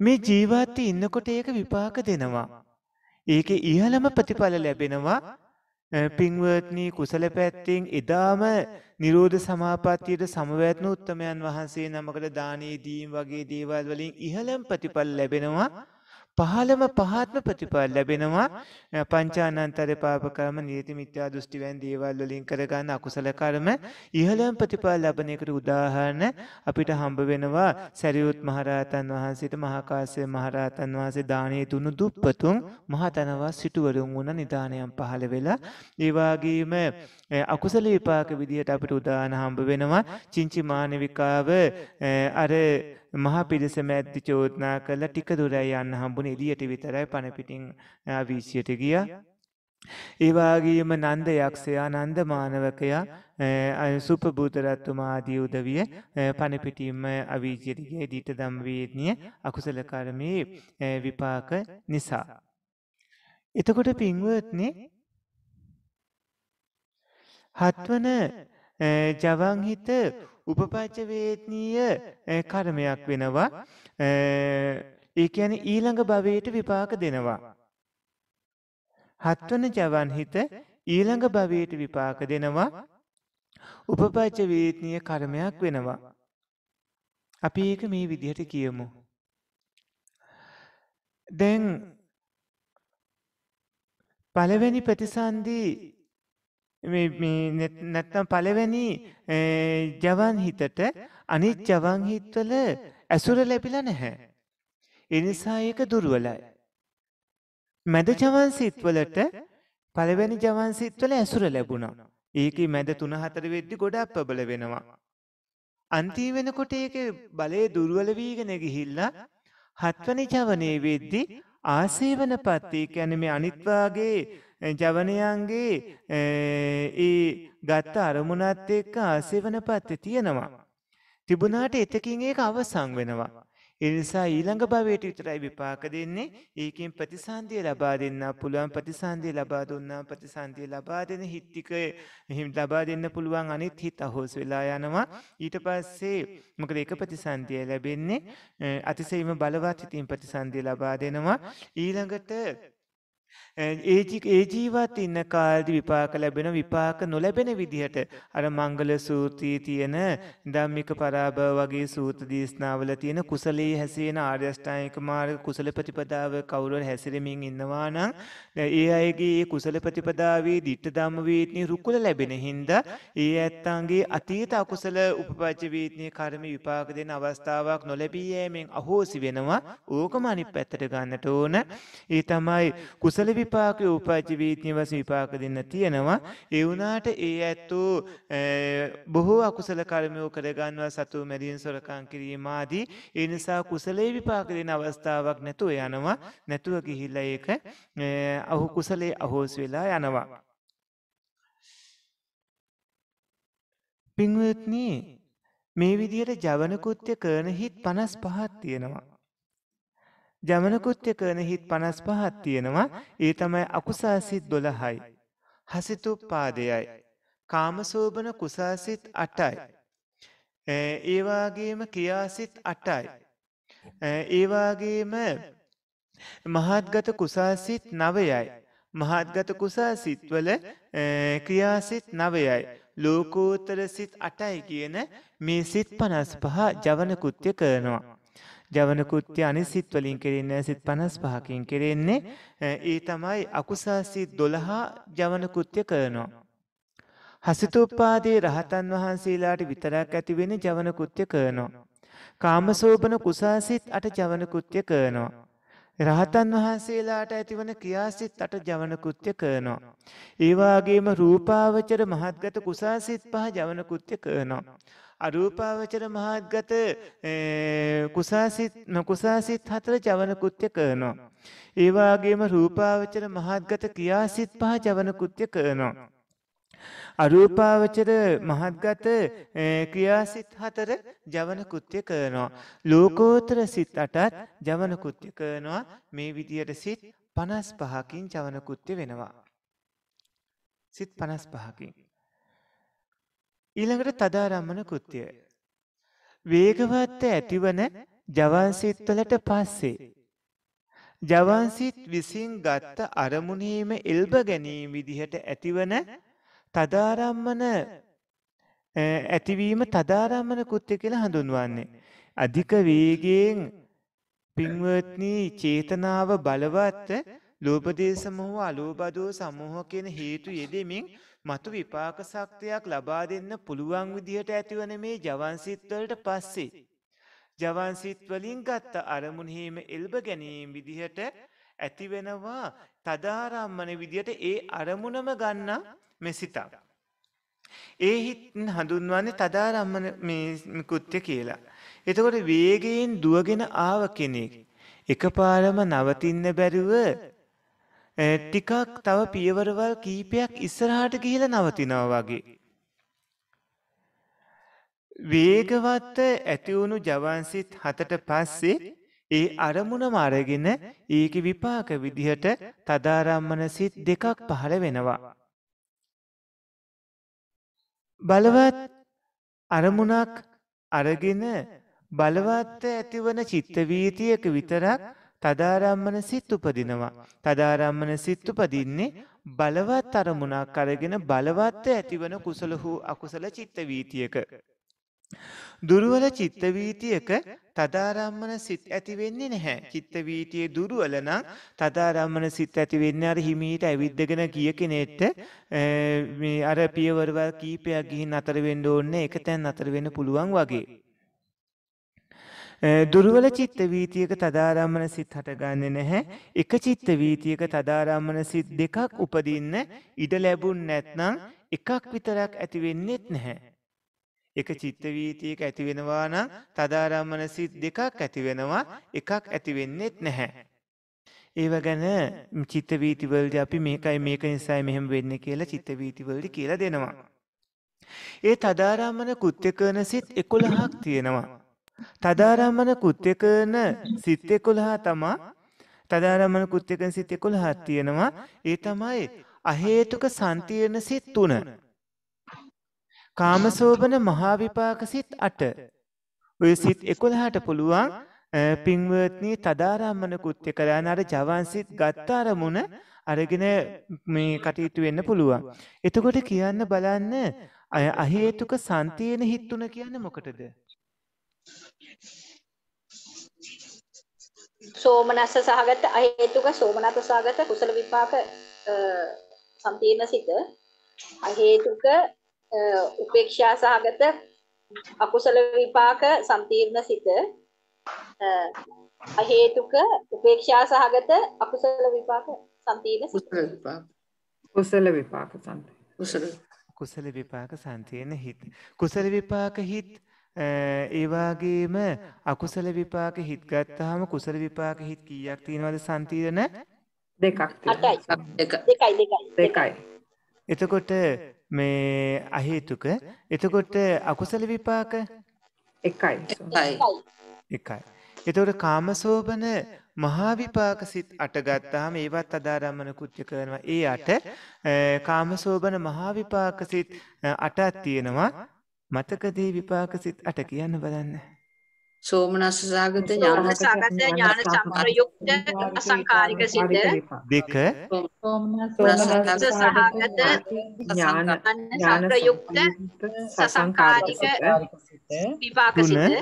මේ ජීවත්ති ඉන්නකොට ඒක විපාක දෙනවා. ඒක ඉහළම ප්‍රතිඵල ලැබෙනවා පින්වත්නී කුසල පැත්තෙන් එදාම නිරෝධ සමාපත්තියට සමවැත්න උත්තමයන් වහන්සේ නමකට දානයේ දීම් වගේ දේවල් වලින් ඉහළම ප්‍රතිඵල ලැබෙනවා පහළම පහත්ම ප්‍රතිඵල ලැබෙනවා. පංචානන්තර පාප කර්ම නීති මිත්‍යා දෘෂ්ටි වැන් දේවල් වලින් කරගන්න අකුසල කර්ම ඉහළම ප්‍රතිඵල ලැබෙන එකට උදාහරණ අපිට හම්බ වෙනවා සරියුත් මහරහතන් වහන්සේට මහා කාශ්‍යප මහරහතන් වහන්සේ දානයේ දුන්නු දුප්පතුන් මහතනවා සිටුවරුන් වුණ නිදානයන් පහළ වෙලා ඒ වගේම අකුසල විපාක විදිහට අපිට උදාහරණ හම්බ වෙනවා. චින්චි මානවිකාව අර මහා පිරිස මැද්දි චෝදනා කළා ටික දුරයි යන්න හම්බුනේ එළියට විතරයි පණ පිටින් ආවීසියට ගියා. ඒ වගේම නන්ද යක්ෂයා නන්ද මානවකයා සුපබූත රත්තුමා ආදී උදවිය පණ පිටින්ම අවීචියට ගියේ දීත ධම්ම වේදනීය අකුසල කර්මයේ විපාක නිසා. එතකොට පින්වත්නි හත්වන ජවන් හිත උපපච්ච වේත්නීය කර්මයක් වෙනවා. ඒ කියන්නේ ඊළඟ භවයට විපාක දෙනවා. හත්වන ජවන් හිත ඊළඟ භවයට විපාක දෙනවා. උපපච්ච වේත්නීය කර්මයක් වෙනවා. අපි ඒක මේ විදිහට කියමු. දැන් පළවෙනි ප්‍රතිසන්දී නැත්නම් පළවෙනි ජවන් හිතට අනිත් ජවන් හිත්වල ඇසුර ලැබිලා නැහැ. ඒ නිසා ඒක දුර්වලයි. මැද ජවන් සිත්වලට පළවෙනි ජවන් සිත්වල ඇසුර ලැබුණා. ඒකේ මැද 3 4 වෙද්දි ගොඩක් ප්‍රබල වෙනවා. අන්තිම වෙනකොට ඒකේ බලය දුර්වල වීගෙන ගිහිල්ලා හත්වනි ජවනේ වෙද්දි ආසේවන පත්තේ කියන්නේ මේ අනිත් වාගේ ජවනයන්ගේ ඒ ගත්ත අරමුණත් එක්ක ආසේවන පත්තේ තියෙනවා. තිබුණාට එතකින් ඒක අවසන් වෙනවා. ඒ නිසා ඊළඟ භවයට විතරයි විපාක දෙන්නේ. ඒකෙන් ප්‍රතිසන්දිය ලබා දෙන්න පුළුවන් ප්‍රතිසන්දිය ලබා දුන්නා ප්‍රතිසන්දිය ලබා දෙන හිත් ටික එහෙම ලබා දෙන්න පුළුවන් අනිත් හිත් අහෝස් වෙලා යනවා. ඊට පස්සේ මොකද ඒක ප්‍රතිසන්දිය ලැබෙන්නේ අතිශයින්ම බලවත් හිතින් ප්‍රතිසන්දිය ලබා දෙනවා. ඊළඟට ඒ ජීවත් ඉන්න කාලෙදි විපාක ලැබෙන විපාක නොලැබෙන විදිහට අර මංගල සූත්‍රයේ තියෙන ධම්මික පරාභව වගේ සූත්‍ර දේශනාවල තියෙන කුසලයේ හැසිරෙන ආර්ය අෂ්ටාංගික මාර්ග කුසල ප්‍රතිපදාව කවුරුහරි හැසිරෙමින් ඉන්නවා නම් ඒ අයගේ ඒ කුසල ප්‍රතිපදාවේ ditta ධම්ම වේත්නි රුකුල ලැබෙන හින්දා ඒ ඇත්තන්ගේ අතීත අකුසල උපපච්ච වේත්නි කර්ම විපාක දෙන අවස්ථාවක් නොලැබී යෑමෙන් අහෝසි වෙනවා. ඕකම අනිත් පැත්තට ගන්නට ඕන. ඒ තමයි කුසල විපාක උපජ්ජ වීත්‍ය වශයෙන් විපාක දෙන්න තියෙනවා. ඒ වුණාට ඒ ඇත්තෝ බොහෝ අකුසල කර්මයෝ කරගන්නවා සතු මැරීම සොරකම් කිරීම ආදී. ඒ නිසා කුසලයේ විපාක දෙන අවස්ථාවක් නැතුව යනවා. නැතුව ගිහිල්ලා ඒක අහු කුසලයේ අහෝස් වෙලා යනවා. පින්වත්නි මේ විදිහට ජවන කෘත්‍ය කරන හිත් 55ක් තියෙනවා. ජමනකුත්්‍ය කරන හිත් පනස් පහත් තියෙනවා ඒ තමයි අකුසාසිත් දොළහයි. හසිතු පාදයයි. කාමසෝභන කුසාසිත් අටයි. ඒවාගේම ක්‍රියාසිත් අටයි. ඒවාගේම මහත්ගත කුසාසිත් නවයයි. මහත්ගත කුසාසිත්වල ක්‍රියාසිත් නවයයි. ලෝකෝතර සිත් අටයි කියන මේ සිත් පනස් පහ ජවනකුත්්‍ය කරනවා. ජවන කෘත්‍ය අනිත් සිත් වලින් කෙරෙන්නේ සිත් 55කින් කෙරෙන්නේ ඒ තමයි අකුසල් සිත් 12 ජවන කෘත්‍ය කරනවා. හසිතෝපාදී රහතන් වහන්සේලාට විතරක් ඇති වෙන ජවන කෘත්‍ය කරනවා. කාමසෝබන කුසාසිත අට ජවන කෘත්‍ය කරනවා. රහතන් වහන්සේලාට ඇතිවන ක්‍රියාසිත අට ජවන කෘත්‍ය කරනවා. ඒ වගේම රූපාවචර මහත්ගත කුසාසිත පහ ජවන කෘත්‍ය කරනවා. අරූපාවචර මහත්ගත කුසාසිත් නොකුසාසිත් හතර ජවන කෘත්‍ය කරනවා. ඒ වගේම රූපාවචර මහත්ගත ක්‍රියාසිත පහ ජවන කෘත්‍ය කරනවා. අරූපාවචර මහත්ගත ක්‍රියාසිත හතර ජවන කෘත්‍ය කරනවා. ලෝකෝතර සිත් අටත් ජවන කෘත්‍ය කරනවා. මේ විදියට සිත් 55කින් ජවන කෘත්‍ය වෙනවා. සිත් 55කින් ඊළඟට තදාරම්මන කෘත්‍යය. වේගවත් ඇතිවන ජවන්සිත්වලට පස්සේ. ජවන්සිත් විසින් ගත්ත අරමුණීම එල්බ ගැනීම විදිහට ඇතිවන තදාරම්මන ඇතිවීම තදාරම්මන කෘත්‍ය කියලා හඳුන්වන්නේ. අධික වේගයෙන් පින්වත්නී චේතනාව බලවත් ලෝපදේශ මොහ අලෝබදෝ සමෝහ කියන හේතු යෙදෙමින් මතු විපාක ශක්තියක් ලබා දෙන්න පුළුවන් විදිහට ඇතිවන මේ ජවන්සිත් වලට පස්සේ ජවන්සිත් වලින් ගත්ත අරමුණෙහිම එල්බ ගැනීම විදිහට ඇති වෙනවා තදාරම්මන විදිහට ඒ අරමුණම ගන්න මෙසිතක්. ඒ හිත් හඳුන්වන්නේ තදාරම්මන මේ කෘත්‍ය කියලා. එතකොට වේගයෙන් දුවගෙන ආව කෙනෙක් එකපාරම නවතින්න බැරිව ටිකක් තව පියවරවල් කීපයක් ඉස්සරහට ගිහිලා නවතිනවා වගේ. වේගවත් ඇතිවුණු ජවන්සිත් හතට පස්සේ ඒ අරමුණම අරගෙන ඒක විපාක විදිහට තදාරම්මන සිත් දෙකක් පහළ වෙනවා. බලවත් අරමුණක් අරගෙන බලවත් ඇතිවන චිත්තවීතියක විතරක් තදාරම්මන සිත් උපදිනවා. තදාරම්මන සිත් උපදින්නේ බලවත් අරමුණක් අරගෙන බලවත් ඇතිවන කුසල හෝ අකුසල චිත්ත වීතියක. දුර්වල චිත්ත වීතියක තදාරම්මන සිත් ඇති වෙන්නේ නැහැ. චිත්ත වීතියේ දුර්වල නම් තදාරම්මන සිත් ඇති වෙන්නේ අර හිමීට ඇවිද්දගෙන ගිය කෙනෙක්ට මේ අර පියවරවල් කීපයක් ගිහින් අතර වෙන්න ඕනේ. එක තැන් අතර වෙන්න පුළුවන් වගේ. දුර්වල චිත්ත වීතියක තදාරම්මන සිත් හටගන්නේ නැහැ. එක චිත්ත වීතියක තදාරම්මන සිත් දෙකක් උපදින්න ඉඩ ලැබුණ නැත්නම් එකක් විතරක් ඇති වෙන්නේත් නැහැ. එක චිත්ත වීතියක ඇති වෙනවා නම් තදාරම්මන සිත් දෙකක් ඇති වෙනවා එකක් ඇති වෙන්නේත් නැහැ. ඒව ගැන චිත්ත වීතිවලදී අපි මේකයි මේක නිසායි මෙහෙම වෙන්නේ කියලා චිත්ත වීතිවලදී කියලා දෙනවා. ඒ තදාරම්මන කෘත්‍ය කරන සිත් 11ක් තියෙනවා. තදාරම්මන කුත්්‍ය කරන සිත් එකොළහා තමා තදාරම්මන කුත්්‍ය කරන සිත් එකොළහත් තියෙනවා ඒ තමයි අහේතුක සන්තියන සිත් තුන. කාමසෝබන මහාවිපාක සිත් අට. ඔය සිත් එකොළහට පුළුවන් පින්වත්නී තදාරම්මන කුත්්‍ය කරන්න අර ජවන්සිත් ගත්තාරමුණ අරගෙන මේ කටයුතු වෙන්න පුළුවන්. එතකොට කියන්න බලන්න අය අහේතුක සන්තියන හිත්තුන කියන්න මොකටද. සෝමනස්ස සහගත අහේතුක සෝමනත සහගත කුසල විපාක සම්පීර්ණ සිත අහේතුක උපේක්ෂා සහගත අකුසල විපාක සම්පීර්ණ සිත අහේතුක උපේක්ෂා සහගත අකුසල විපාක සම්පීර්ණ සිත. කුසල විපාක. කුසල විපාක සම්ප කුසල. විපාක සන්තියන හිත්. කුසල විපාක හිත් ඒවාගේම අකුසල විපාක හිත් ගත්තාම කුසල විපාක හිත් කීයක් තියෙනවද සන්තිරණ දෙකක් දෙකයි දෙකයි. දෙකයි. එතකොට මේ අහේතුක එතකොට අකුසල විපාක? එකයි. එකයි. එකයි. එතකොට කාමසෝබන මහාවිපාක සිත් අටගත්තාම ඒවත් අදාරම්මන කුච්ච කරනවා. ඒ අට කාමසෝබන මහාවිපාක සිත් අටත් තියෙනවා මතකදී විපාක සිත් අට කියන්න බලන්න. සෝමනස්ස සහගත ඥාන සහගත ඥාන සම්ප්‍රයුක්ත අසංකාරික සිත. දෙක. සහගත ඥාන ඥාන සංප්‍රයුක්ත සසංකාරික විපාක. සිත.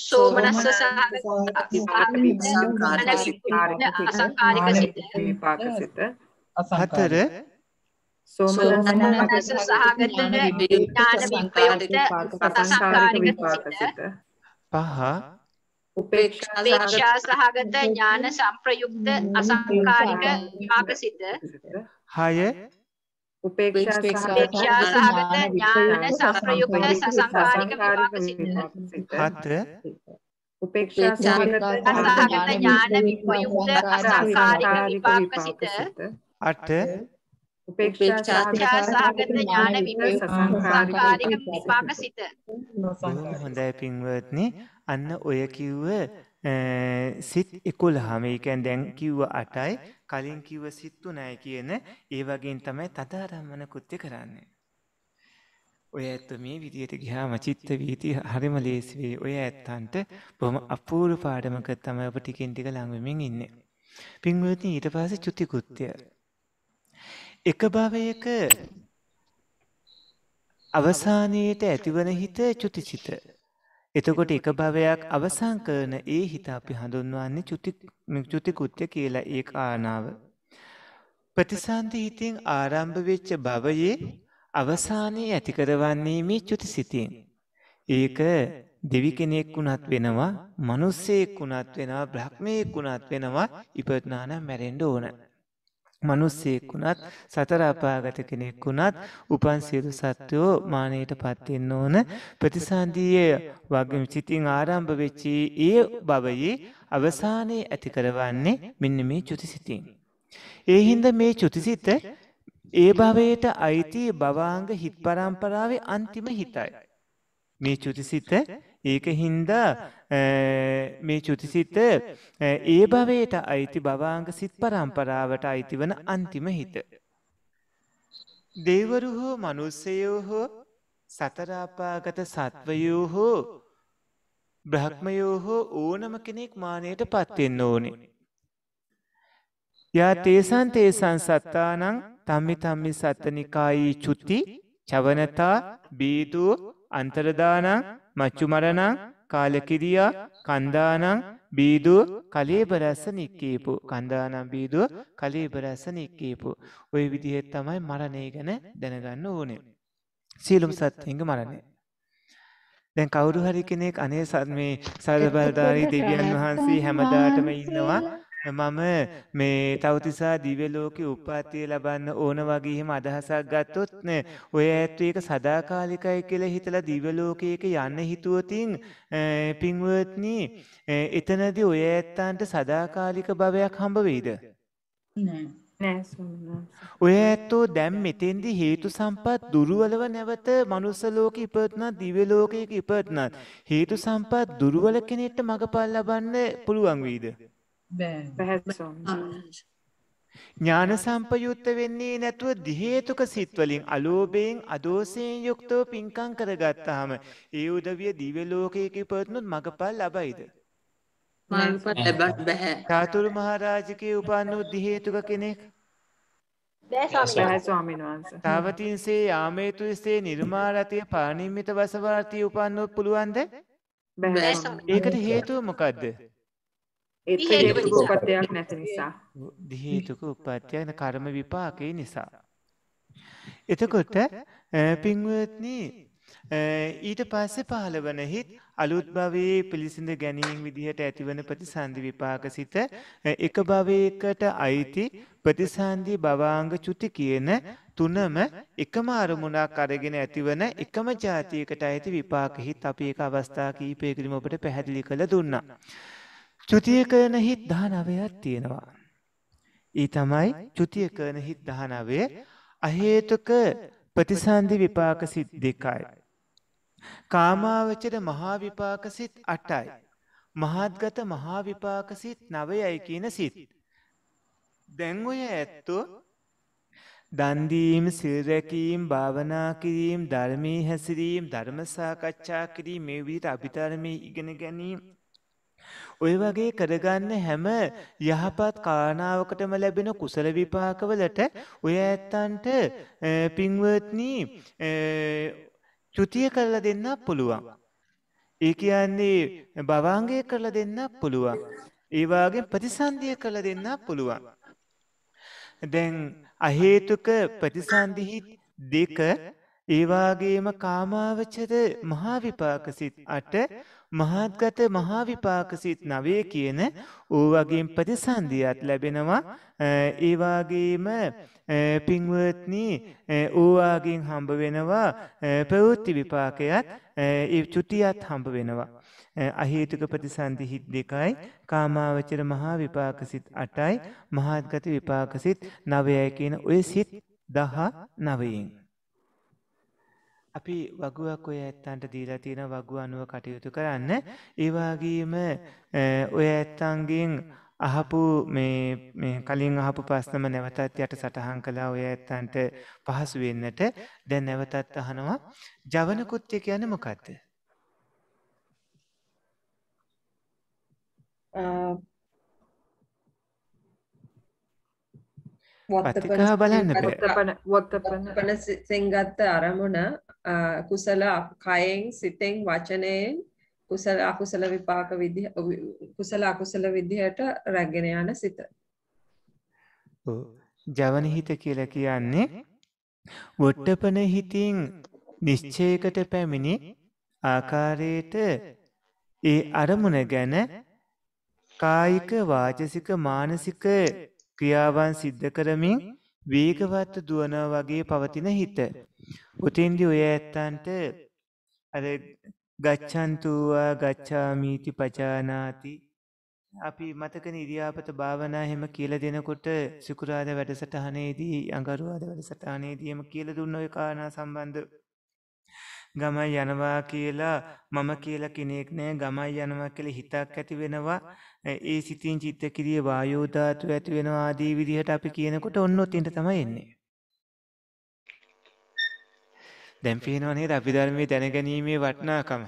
සෝමනස්ස සංකාරික අසංකාරික සිත. විපාක සිත. හතර සෝමනස්ස සහගත ඥාන විප්‍රයුක්ත අසංකාරික විපාක සිත පහ උපේක්ෂා උපේක්ෂා සහගත ඥාන සංප්‍රයුක්ත අසංකාරික විපාක සිත හය උපේක්ෂා උපේක්ෂා සහගත ඥාන සංප්‍රයුක්ත සසංකාරික විපාක සිත හත උපේක්ෂා සහගත අසහගත ඥාන විප්‍රයුක්ත අසංකාරික විපාක සිත අට උපේක්ෂා සහගත ඥාන අසංකාරික විපාක සිත හොඳයි පින්වත්නි අන්න ඔය කිව්ව සිත් එකොළහම ඒකැන් දැන් කිව්ව අටයි කලින් කිව්ව සිත්තු නෑ කියන ඒ වගේන් තමයි තදාරම්මන කෘත්‍ය කරන්නේ. ඔය ඇත්ත මේ විදියට ගිහාම චිත්ත වීති හරිම ලේසිවේ ඔය ඇත්තන්ට බොහොම අපූරු පාඩමක තමයි ඔබ ටිකෙන් ටික ළඟවෙමින් ඉන්නේ. පින්වත්නි ඊට පස්සේ චුති කෘත්‍ය. එක භවයක අවසානයේට ඇතිවන හිත චුතිසිත. එතකොට එක භවයක් අවසං කරන ඒ හිත අපි හඳුන්වන්නේ චුතිකුත්්‍ය කියලා ඒ ආනාව. ප්‍රතිසන්ධ හිතින් ආරම්භ වෙච්ච භවයේ අවසානයේ ඇතිකරවන්නේ මේ චුති සිතින්. ඒක දෙවි කෙනෙක් වුණත් වෙනවා මනුස්සයෙක් වුණත් වෙනවා බ්‍රහ්මයෙක් වුණත් වෙනවා ඉපත්නානම් මැරෙන්ඩ ඕන. මනුස්සයෙක් වුණත් සතරාපාගත කෙනෙක් වුණත් උපන් සියලු සත්‍යයෝ මානයට පත්වෙන්න ඕන ප්‍රතිසන්ධීය වගේ සිතින් ආරම්භ වෙච්චි ඒ බවයේ අවසානයේ ඇති කරවන්නේ මෙන්න මේ චුතිසිතින්. ඒ හින්ද මේ චුතිසිත ඒ භවයට අයිති භවාංග හිත් පරම්පරාවේ අන්තිම හිතයි. මේ චුතිසිත ඒක හින්දා මේ චුතිසිත ඒ භවයට අයිති භවාංග සිත් පරම්පරාවට අයිති වන අන්තිම හිත. දෙවරු හෝ මනුස්සයෝ හෝ සතරාපාගත සත්වයෝ හෝ බ්‍රහ්මයෝ හෝ ඕනම කෙනෙක් මානයට පත්වෙන්න ඕනේ. යා තේසන් තේසන් සත්තානං තම්මි තම්මි සත්තනිකායි චුති චවනතා බීදූ අන්තරදානං මච්චු මරණං කාලකිරියා කන්දානං බීදුව කලේබරැස්ස නික්කේපු කන්දානම් බීදුව කලේබරැස්ස නික්කේපු ඔය විදිහෙත් තමයි මරණය ගැන දැනගන්න ඕනේ. සීලුම් සත්වංග මරණය. දැන් කවුරු හරි කෙනෙක් අනේ සත් මේ සර්වබලධාරී දෙවියන් වහන්සේ හැමදාටම ඉන්නවා මම මේ තවතිසා දිව්‍ය ලෝකේ උපාතිය ලබන්න ඕන වගේ එහෙම අදහසක් ගත්තොත් නේ ඔය ඇත්තු ඒක සදාකාලිකයි කියලා හිතලා දිව්‍ය ලෝකයක යන්න හිතුවතින් පින්වත්නි එතනදී ඔය ඇත්තන්ට සදාකාලික භවයක් හම්බ වෙයිද නෑ ස්වාමීන් වහන්සේ. ඔය ඇත්තෝ දැම් මෙතෙන්දි හේතු සම්පත් දුරුවලව නැවත මනුස්ස ලෝක ඉපත්නත් දිව්‍ය ලෝකයක ඉපත්නත් හේතු සම්පත් දුරුවල කෙනෙක්ට මගපල් ලබන්න පුළුවන් වීද. ඥාන සම්පයුත්ත වෙන්නේ නැතුව දිහේතුක සිත් වලින් අලෝභයෙන් අදෝසයෙන් යුක්තව පින්කම් කරගත්තාම ඒ උදවිය දිව්‍ය ලෝකයක ඉපත්නොත් මගපල් ලබයිද. චාතුරු මහරජකේ උපන්නෝ දිහේතුක කෙනෙක්. තාවතින්සේ යාමේතුස්සේ නිර්මාරතිය පානිම්මිත වසවාර්තිය උපන්නොත් පුළුවන්ද? ඒකට හේතුව මොකක්ද ඒක හේතුව හේතු නිසා. උපතයක් නැති නිසා. දිහේතුක උපත්තියන කර්ම විපාකය නිසා. එතකොට පින්වත්නි ඊට පස්සේ පහළ වන හිත් අලුත් භවයේ පිළිසිඳ ගැනීම විදිහට ඇතිවන ප්‍රතිසන්දි විපාක සිත එක භවයකට අයිති ප්‍රතිසන්දි භවාංග චුති කියන තුනම එකම අරමුණක් අරගෙන ඇතිවන එකම ජාතියකට අයිති විපාක හිත් අපි ඒක අවස්ථා කීපයකදීම ඔබට පැහැදිලි කළ දුන්නා. චුතිය කරන හිත් 19ක් තියෙනවා. ඒ තමයි චුතිය කරන හිත් 19 අහේතුක ප්‍රතිසන්දි විපාක සිත් දෙකයි. කාමාවචර මහා විපාක සිත් 8යි. මහත්ගත මහා විපාක සිත් 9යි කියන සිත්. දැන් ඔය ඇත්තෝ දන් දීම, සිල් රැකීම, භාවනා කිරීම, ධර්මයේ හැසිරීම, ධර්ම සාකච්ඡා කිරීම මේ විදිහට අභිධර්මයේ ඉගෙන ගැනීම ඔය වගේ කරගන්න හැම යහපත් කාරණාවකටම ලැබෙන කුසල විපාකවලට ඔය ඇත්තන්ට අ, පින්වත්නි අ, චුතිය කරලා දෙන්නත් පුළුවන්. ඒ කියන්නේ භවාංගය කරලා දෙන්නත් පුළුවන්. ඒ වගේම ප්‍රතිසන්දිය කරලා දෙන්නත් පුළුවන්. දැන් අහේතුක ප්‍රතිසන්දිහි දෙක ඒ වගේම කාමාවචර මහා විපාක සිත් 8 මහත්ගත මහා විපාක සිත් 9 කියන ඕ වගේම ප්‍රතිසන්දියක් ලැබෙනවා. අ, ඒ වගේම අ, පින්වත්නි අ, ඕ වගේන් හම්බ වෙනවා අ, ප්‍රවෘත්ති විපාකයක් අ, ඒ චුතියත් හම්බ වෙනවා. අ, අහේතුක ප්‍රතිසන්දි හිත් දෙකයි කාමාවචර මහා විපාක සිත් 8යි මහත්ගත විපාක සිත් 9යි කියන ඔය සිත් 19න් අපි වගුවක් ඔය ඇත්තන්ට දීලා තියෙන වගුව අනුව කටයුතු කරන්න. ඒ වගේම අ, ඔය ඇත්තන්ගෙන් අහපු කලින් අහපු ප්‍රශ්නම නැවතත් යට සටහන් කළා ඔය ඇත්තන්ට පහසු වෙන්නට. දැන් නැවතත් අහනවා ජවන කෘත්‍ය කියන්නේ මොකද්ද? පත්‍රිකාව බලන්න. වත්තපන වත්තපන වත්තපන සිතෙන් ගත්ත අරමුණ කුසල කයෙන් සිතෙන් වචනයෙන් කුසල අකුසල විපාක විදිහ කුසල අකුසල විදිහට රැගෙන යන සිත. ඔව්. ජවන හිත කියලා කියන්නේ වොට්ටපන හිතින් නිශ්චයකට පැමිණි ආකාරයට ඒ අරමුණ ගැන කායික වාචසික මානසික ක්‍රියාවන් සිද්ධ කරමින් වේගවත් දුවනවා වගේ පවතින හිත. උතින්දි ඔය ඇත්තන්ට අර ගච්ඡන්තුවා ගච්ඡාමීති පජානාති. අපි මතකන ඉරියාපත භාවනා එහෙම කියලා දෙනකොට සිකුරාදා වැඩසටහනේදී අඟරුවාදා වැඩසටහනේදී එහෙම කියලා දුන්න ඔය කාරණා සම්බන්ධ ගමයි යනවා කියලා මම කියලා කෙනෙක් නෑ ගමයි යනවා කියලා හිතක් ඇති වෙනවා. ඒ සිතින් චිත්ත කිරිය වායෝ ධාතුව ඇති වෙනවා ආදී විදිහට අපි කියනකොට ඔන්න ඔතෙන්ට තමයි එන්නේ. දැන් පේනව නේද? අභිධර්මයේ දැනගැනීමේ වටිනාකම.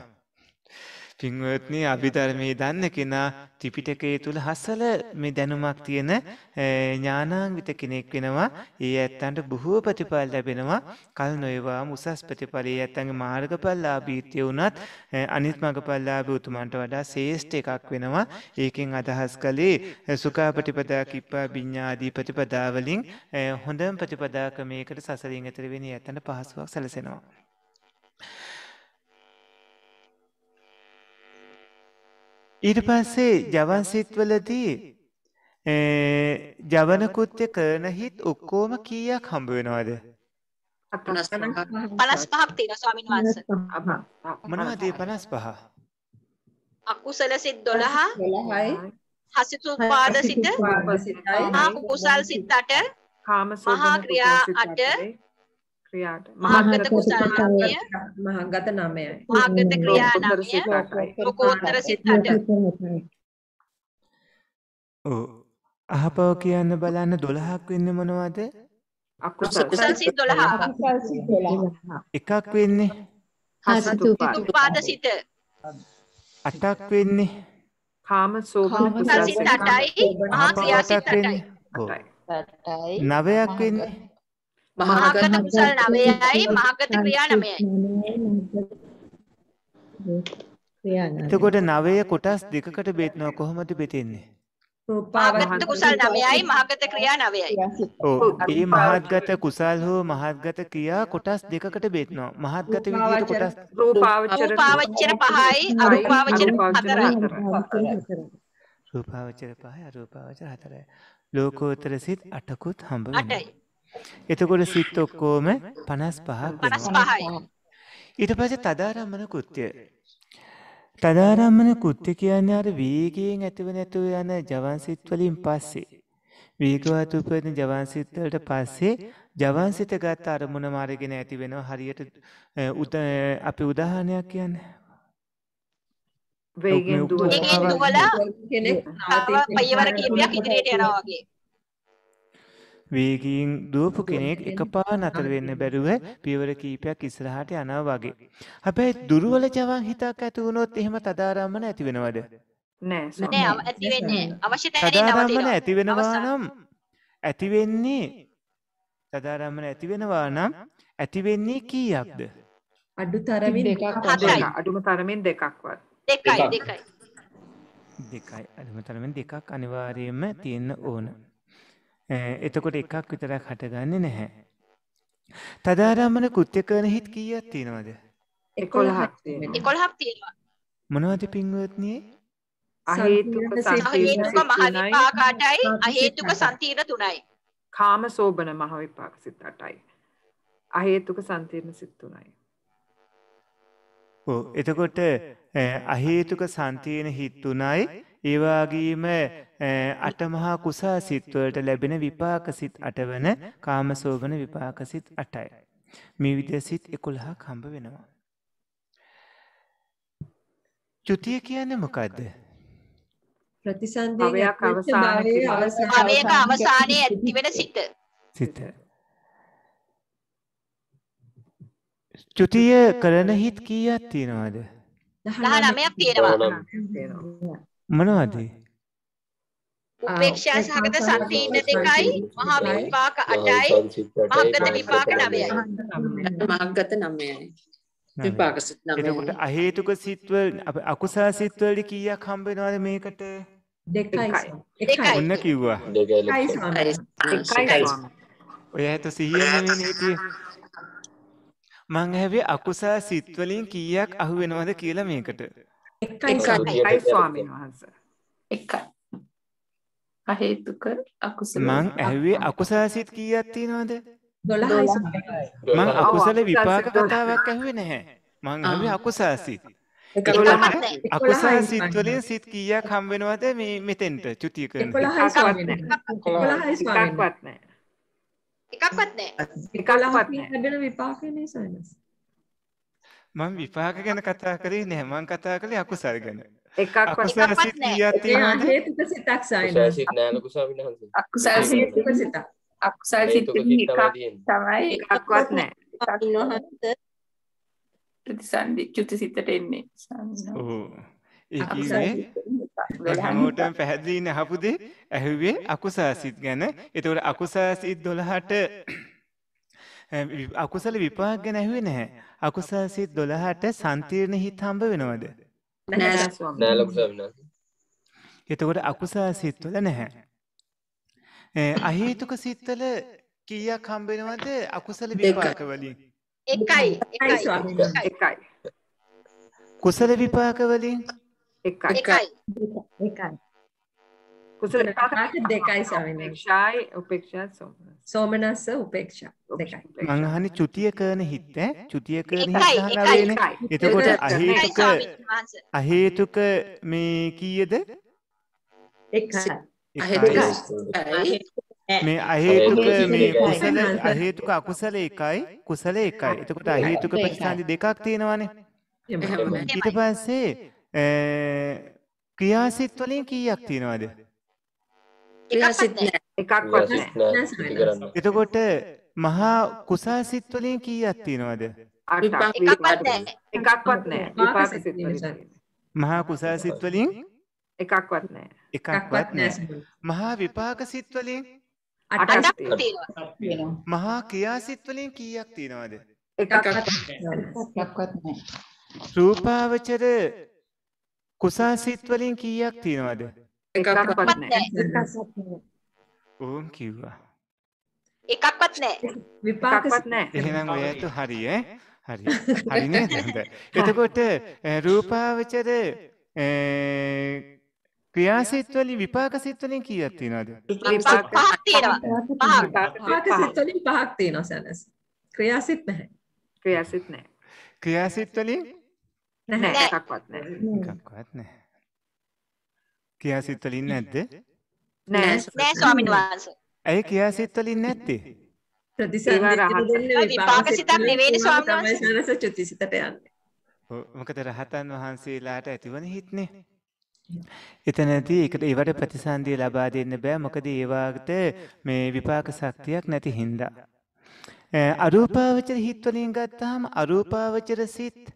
පින්වත්නි අභිධර්මයේ දන්න කෙනා ත්‍රිපිටකයේ තුල හසල මේ දැනුමක් තියෙන ඥානාන්විත කෙනෙක් වෙනවා. ඒ ඇත්තන්ට බොහෝ ප්‍රතිඵල ලැබෙනවා. කල් නොයවාම උසස් ප්‍රතිඵල ඒ ඇත්තන්ගේ මාර්ගඵලලාභීත්‍ය වුණත් අනිත් මාර්ගඵලලාභී උතුමන්ට වඩා ශ්‍රේෂ්ඨ එකක් වෙනවා. ඒකෙන් අදහස් කළේ සුඛාපටිපදා කිප්පා විඤ්ඤා ආදී ප්‍රතිපදා වලින් හොඳම ප්‍රතිපදා ක්‍රමයකට සසරින් එතර වෙන ඇත්තන්ට පහසුවක් සැලසෙනවා. ඊට පස්සේ ජවන් සිත්වලදී ජවන කෘත්‍ය කරන හිත් ඔක්කොම කීයක් හම්බ වෙනවද? 55ක් තියෙනවා ස්වාමීන් වහන්සේ. මොනවද ඒ 55? අකුසල සිත් 12, 12යි හසිතුපාද සිත, සිතයි හා කුසල් සිත් 8, කාම සෝබන මහා ක්‍රියා අට. ක්‍රියාට මහගත කුසල නවය මහගත නමයයි. මහගත ක්‍රියා අටයි. ලෝකෝත්තර සිත් අට ඕ අහපව කියන්න බලන්න දොළහක් වෙන්න මොනවද? අකුසල් කුසල් සිත්. 12 එකක් වෙන්නේ? හසතුපාද සිත. අටක් වෙන්නේ? කාම සෝබන කුසල් සිත්. සිත අටයි මහා අහපව ක්‍රියා සිත් අටක් වෙන්නේ අටයි. ඔව්. අටයි. නවයක් වෙන්නේ මහාගත කුසල් නවයයි මහාගත ක්‍රියා නවයයි. එතකොට නවය කොටස් දෙකකට බෙදනවා කොහොමද බෙදෙන්නේ? මහාගත කුසල් නවයයි මහාගත ක්‍රියා නවයයි. ඔව් ඒ මහත්ගත කුසල් හෝ මහත්ගත ක්‍රියා කොටස් දෙකකට බෙදනවා. මහත්ගත විදියට කොටස් රූපාවචර රූපාවචර පහයි අරූපාවචර හතරයි. රූපාවචර පහයි අරූපාවචර හතරයි. ලෝකෝත්තර සිත් අටකුත් හම්බ වෙනවා. අටයි එතකොට සිත් ඔක්කෝම 55ක් පනස් වෙනවා පහයි. ඊට පස්සේ තදාරම්මන කෘත්‍ය. තදාරම්මන කෘත්‍ය කියන්නේ අර වේගයෙන් ඇතිව නැතුව යන ජවන් සිත් වලින් පස්සේ. වේගවත් උපදින ජවන් සිත් වලට පස්සේ ජවන් සිත ගත්ත අරමුණම අරගෙන ඇති වෙනවා. හරියට උද අපි උදාහරණයක් කියන්නේ. වේගෙන් දුවලා කෙනෙක් පයවර කීපයක් ඉදිරියට යනවා වගේ වේගයෙන් දුවපු කෙනෙක් එකපාර නතර වෙන්න බැරුව පියවර කීපයක් ඉස්සරහට යනවා වගේ. හැබැයි දුර්වල ජවන් හිතක් ඇති වුණොත් එහෙම තදාරම්මන ඇති වෙනවද? නෑ නෑ ඇති වෙන්නේ අවශ්‍ය තැනින් තදාරම්මන නවතිනවා ඇති වෙනවා. නම් ඇති වෙන්නේ තදාරම්මන ඇති වෙනවා නම් ඇති වෙන්නේ කීයක්ද? අඩු තරමින් හතයි දෙක අඩුම තරමින් දෙකක්වත් දෙකයි දෙකක්. දෙකයි දෙකයි. අඩුම තරමින් දෙකක් අනිවාර්යයෙන්ම තියෙන්න ඕන. එතකොට එකක් විතරක් හටගන්නේ නැහැ. තදාරම්මන කෘත්‍ය කරන හිත් කීයක් තියෙනවද? 11ක් තියෙනවා. 11ක් තියෙනවා මොනවද පින්වත්නි? අහේතුක සංකීර්ණ අහේතුක සංතීර්ණ තුනයි කාම සෝබන මහ විපාක සිත් අටයි. අහේතුක සංතීර්ණ සිත් තුනයි. ඔව් එතකොට අහේතුක සන්තියන හිත් තුනයි ඒ වගේම අ, අටමහා කුසා සිත් වලට ලැබෙන විපාක සිත් අටවන කාමසෝබන විපාක සිත් 8යි. මේ විදිහ සිත් 11ක් හම්බ වෙනවා. චුතිය කියන්නේ මොකද්ද? ප්‍රතිසන්දියෙන් භවයක් ඇතිවෙච්ච අවසාන භවයේ කිරීම. අවසාන භවයක අවසානයේ ඇති වෙන සිත සිත. චුතිය කරන හිත් කීයක් තියෙනවද? 19ක් තියෙනවා තියෙනවා. මොනවද? උපේක්ෂා සහගත සංතීර්ණ දෙකයි මහා විපාක අටයි මහගත විපාක නවයයි මහගත නමයයි විපාක සිත් එතකොට නමයයි අහේතුක සිත්වල අප අකුසා සිත්වලට කීයක් හම්බ වෙනවද මේකට? දෙකයි එකයි. දෙකයි. ඔන්න කිව්වා. ස්වාමී. ඔය ඇත සිහිය නෙවෙයි හිටියේ. මං ඇහුවේ අකුසා සිත් වලින් කීයක් අහු වෙනවද කියලා මේකට. එකයි එකයි. ස්වාමී. එකයි ස්වාමීන් වහන්සේ. එකයි අහේතුක අකුසල මං ඇහුවේ අකුසා සිත් කීයක් තියෙනවද? 12යි ස්වාමී. මං අකුසල විපාක. කතාවක් ඇහුවේ නැහැ. මං ඇහුවේ ආ. අකුසා සිත්. එකක් එතකොට නැහැ. අකුසා 11යි සිත් ස්වාමී. වලින් සිත් කීයක් හම් වෙනවද මේ මෙතෙන්ට චුතිය කරන හිත්? 11යි ස්වාමී. එකක්වත් 11යි ස්වාමී. නැහැ. එකක්වත් නැහැ එකක්වත් 11ක් නැහැ. ලැබෙන විපාකනේ සයනස්. මං විපාක ගැන කතා කරේ නැහැ. මං කතා කළේ අකුසල් ගැන. එකක්වත් අකුසල සිත් සිතක්. අකුසල් සිත් තමයි එකක්වත් නැහැ. ප්‍රතිසන්දි චුති සිතට එන්නේ ඔව්. ඒ. දැන් හැමෝටම පැහැදිලිනේ අහපු දේ ඇහුවේ අකුසල් සිත් ගැන. ඒතකොට අකුසල් සිත් 12ට අකුසල විපාක ගැන ඇහුවේ නැහැ. අකුසල් සිත් 12ට සන්තීර්ණ හිත් හම්බ වෙනවද? නෑ ස්වාමී. නෑ ලොකු ස්වාමීන් වහන්සේ. එතකොට අකුසල් සිත්වල නැහැ. අ, අහේතුක සිත්වල කීයක් හම්බ වෙනවද අකුසල විපාක වලින්? එකයි එකයි ස්වාමීන්. එකයි. කුසල විපාක වලින් එකයි. එකයි කුසල දෙකයි. උපේක්ෂායි උපේක්ෂා සෝමනස්. සෝමනස්ස උපේක්ෂා දෙකයි. මං අහන්නේ චුතිය කරන හිත් ඈ චුතිය කරන එකයි, හිත් එකයි. අහනවනේ. එකයි. එතකොට අහේතුක අහේතුක මේ කීයද? මේ අහේතුක මේ. කුසල. අහේතුක අකුසල එකයි කුසල එකයි එතකොට අහේතුක. ප්‍රතිසන්ධි දෙකක් තියෙනවානේ. ඊට පස්සේ අ, ක්‍රියාසිට වලින් කීයක් තියෙනවද එකක්වත් නැහැ. එකක්වත් ක්‍රියාසිට නෑ. නෑ ඉති කරන්න. එතකොට මහා කුසාසිට වලින් කීයක් තියෙනවද අටක්. එකක්වත් නෑ. මහා කුසාසිට වලින් එකක්වත් නෑ. එකක්වත් නෑ. මහා විපාක සිත් වලින් අටක් අටක් තියෙනවා. තියෙනවා. තියෙනවා. මහා ක්‍රියාසිට වලින් කීයක් තියෙනවද. රූපාවචර කුසාසිත් වලින් කීයක් තියෙනවද එකක්වත් නෑ. ඕම් කිව්වා එකක්වත් නැහැ. විපාක එකක්වත් නෑ. එහෙනම් ඔය ඇතු හරි ඈ හරි හරි නේද හොඳයි එතකොට රූපාවචර අ, ක්‍රියාසිත වලින් විපාක සිත් වලින් කීයක් තියෙනවද විපාක පහක් තියෙනවා. පහක්. විපාක සිත් වලින් පහක් තියෙනවා සැනස්. ක්‍රියාසිත නැහැ. ක්‍රියාසිත නෑ. ක්‍රියාසිත වලින් නෑ නෑ. එකක්වත් නෑ. එකක්වත් නැහැ ක්‍රියාසිත වලින් නැද්ද නෑ. නෑ ස්වාමීන් වහන්සේ. ඇයි ක්‍රියාසිත වලින් නැත්තේ ප්‍රතිසන්දි විපාක සිතක් නෙවෙයිනේ ස්වාමීන් වහන්සේ. සැනස චුතිසිතට යන්නේ. මොකද රහතන් වහන්සේලාට ඇතිවන හිත්නේ එතනදී එකට ඒවට ප්‍රතිසන්දිය ලබා දෙන්න බෑ මොකද ඒවාට මේ විපාක ශක්තියක් නැති හින්දා. අරූපාවචර හිත් වලින් ගත්තාම අරූපාවචර සිත්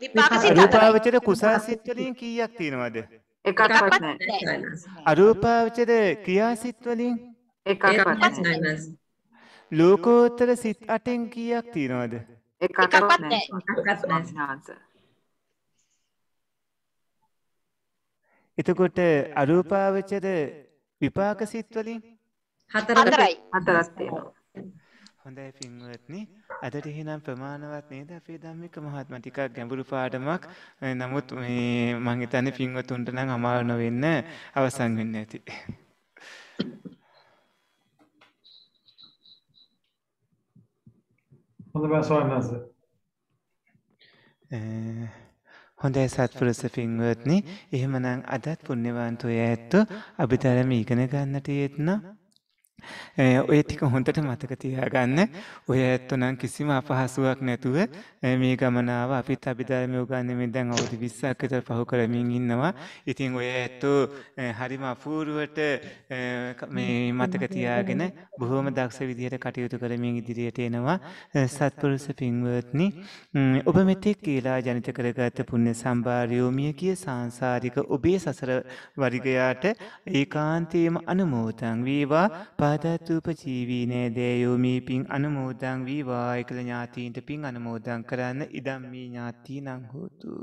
විපාක සිත හතරයි. අරූපාවචර කුසල් සිත් වලින් කීයක් තියෙනවද? එකක්වත් නෑ. සැනස්. අරූපාවචර ක්‍රියාසිත වලින් එකක්වත් ඒකත් නෑ. සැනස්. ලෝකෝත්තර සිත් අටෙන් කීයක් තියෙනවද? එකක්වත් එකක්වත් නෑ. එකක්වත් නෑ. ස්වාමීන් වහන්සේ. එතකොට අරූපාවචර විපාක සිත් වලින් හතරයි. හතරක් තියෙනවා. හොඳයි පින්වත්නි. අදට එහෙනම් ප්‍රමාණවත් නේද? අපේ ධම්මික මහත්මයා ටිකක් ගැඹුරු පාඩමක්. නමුත් මේ මං හිතන්නේ පින්වතුන්ට නම් අමාරු නොවෙන්න අවසන් වෙන්න ඇති. හොඳ බෑ ස්වාමීන් වහන්සේ. අ, හොඳයි සත්පුරුෂ පින්වත්නි. එහෙමනම් අදත් පුණ්‍යවන්තෝ ඇත්තෝ. අභිධර්ම ඉගෙන ගන්නට යෙත්නම් ඔය ටික හොඳට මතක තියාගන්න ඔය ඇත්තෝ නම් කිසිම අපහසුවක් නැතුව අ, මේ ගමනාව අපිත් අභිධර්මය උගන්වමින් දැන් අවුරුදු 20ක් විතර පහු කරමින් ඉන්නවා. ඉතින් ඔය ඇත්තෝ අ, හරිම අපූර්වට අ, ක- මේ මතක තියාගෙන බොහොම දක්ෂ විදිහට කටයුතු කරමින් ඉදිරියට එනවා. අ, සත්පුරුෂ පින්වත්නි ම්, ඔබ මෙතෙක් කියලා ජනිත කරගත් පුණ්‍ය සම්භාරයෝ මිය කිය සාංසාරික ඔබේ සසර වරිගයාට ඒකාන්තයේම අනුමෝදන් වේවා පාදත්ූපජීවී නෑදෑයෝ මේ පින් අනුමෝදන් වීවා එකල ඥාතීන්ට පින් අනුමෝදන් කරන්න ඉදම් මේ ඥාතීනං හෝතු.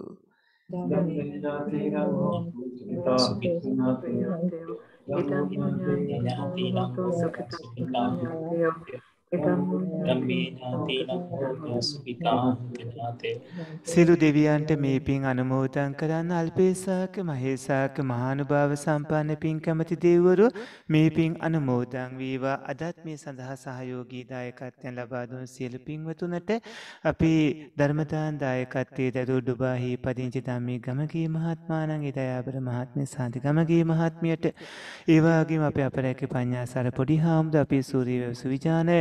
සියලු දෙවියන්ට මේ පින් අනුමෝදන් කරන්න අල්පේසාක මහේසාක මහානුභාව සම්පන්න පින් කැමති දෙව්වරු මේ පින් අනුමෝදන් වීවා. අදත් මේ සඳහා සහයෝගී දායකත්වයන් ලබා දුන් සියලු පින්වතුනට අපි ධර්මදාන දායකත්වයේ දරූ ඩුබාහි පදිංචි ධම්මී ගමගේ මහත්මාණන්ගේ දයාබර මහත්මිය සාන්ති ගමගේ මහත්මියට ඒ වගේම අපේ අපරැකේ පඤ්ඤාසාර පොඩි හාමුදුර අපේ සූර්ය සුවිජාන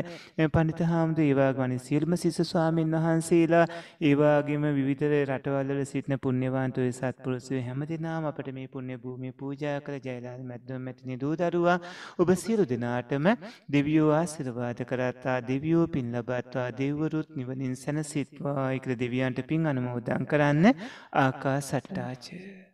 පඬිත හාමුදුර ඒ වගේම අනිත් සියලුම සිසු ස්වාමීන් වහන්සේලා ඒ වගේම විවිධ රටවල් වල සිටින පුණ්‍යවන්තයෝ සත්පුරුෂයෝ හැමදෙනාම අපට මේ පුණ්‍ය භූමිය පූජා කළ ජයලාල් මැද්දොම් මැතිනි දූ දරුවා. ඔබ සියලු දෙනාටම දෙවියෝ ආශිර්වාද කරත්තා දෙවියෝ පින් ලබත්වා දෙවිවරුත් නිවනින් සැනසෙත්වා කියලා දෙවියන්ට පින් අනුමෝදන් කරන්න ආකාසට්ටාච ආකාශාජ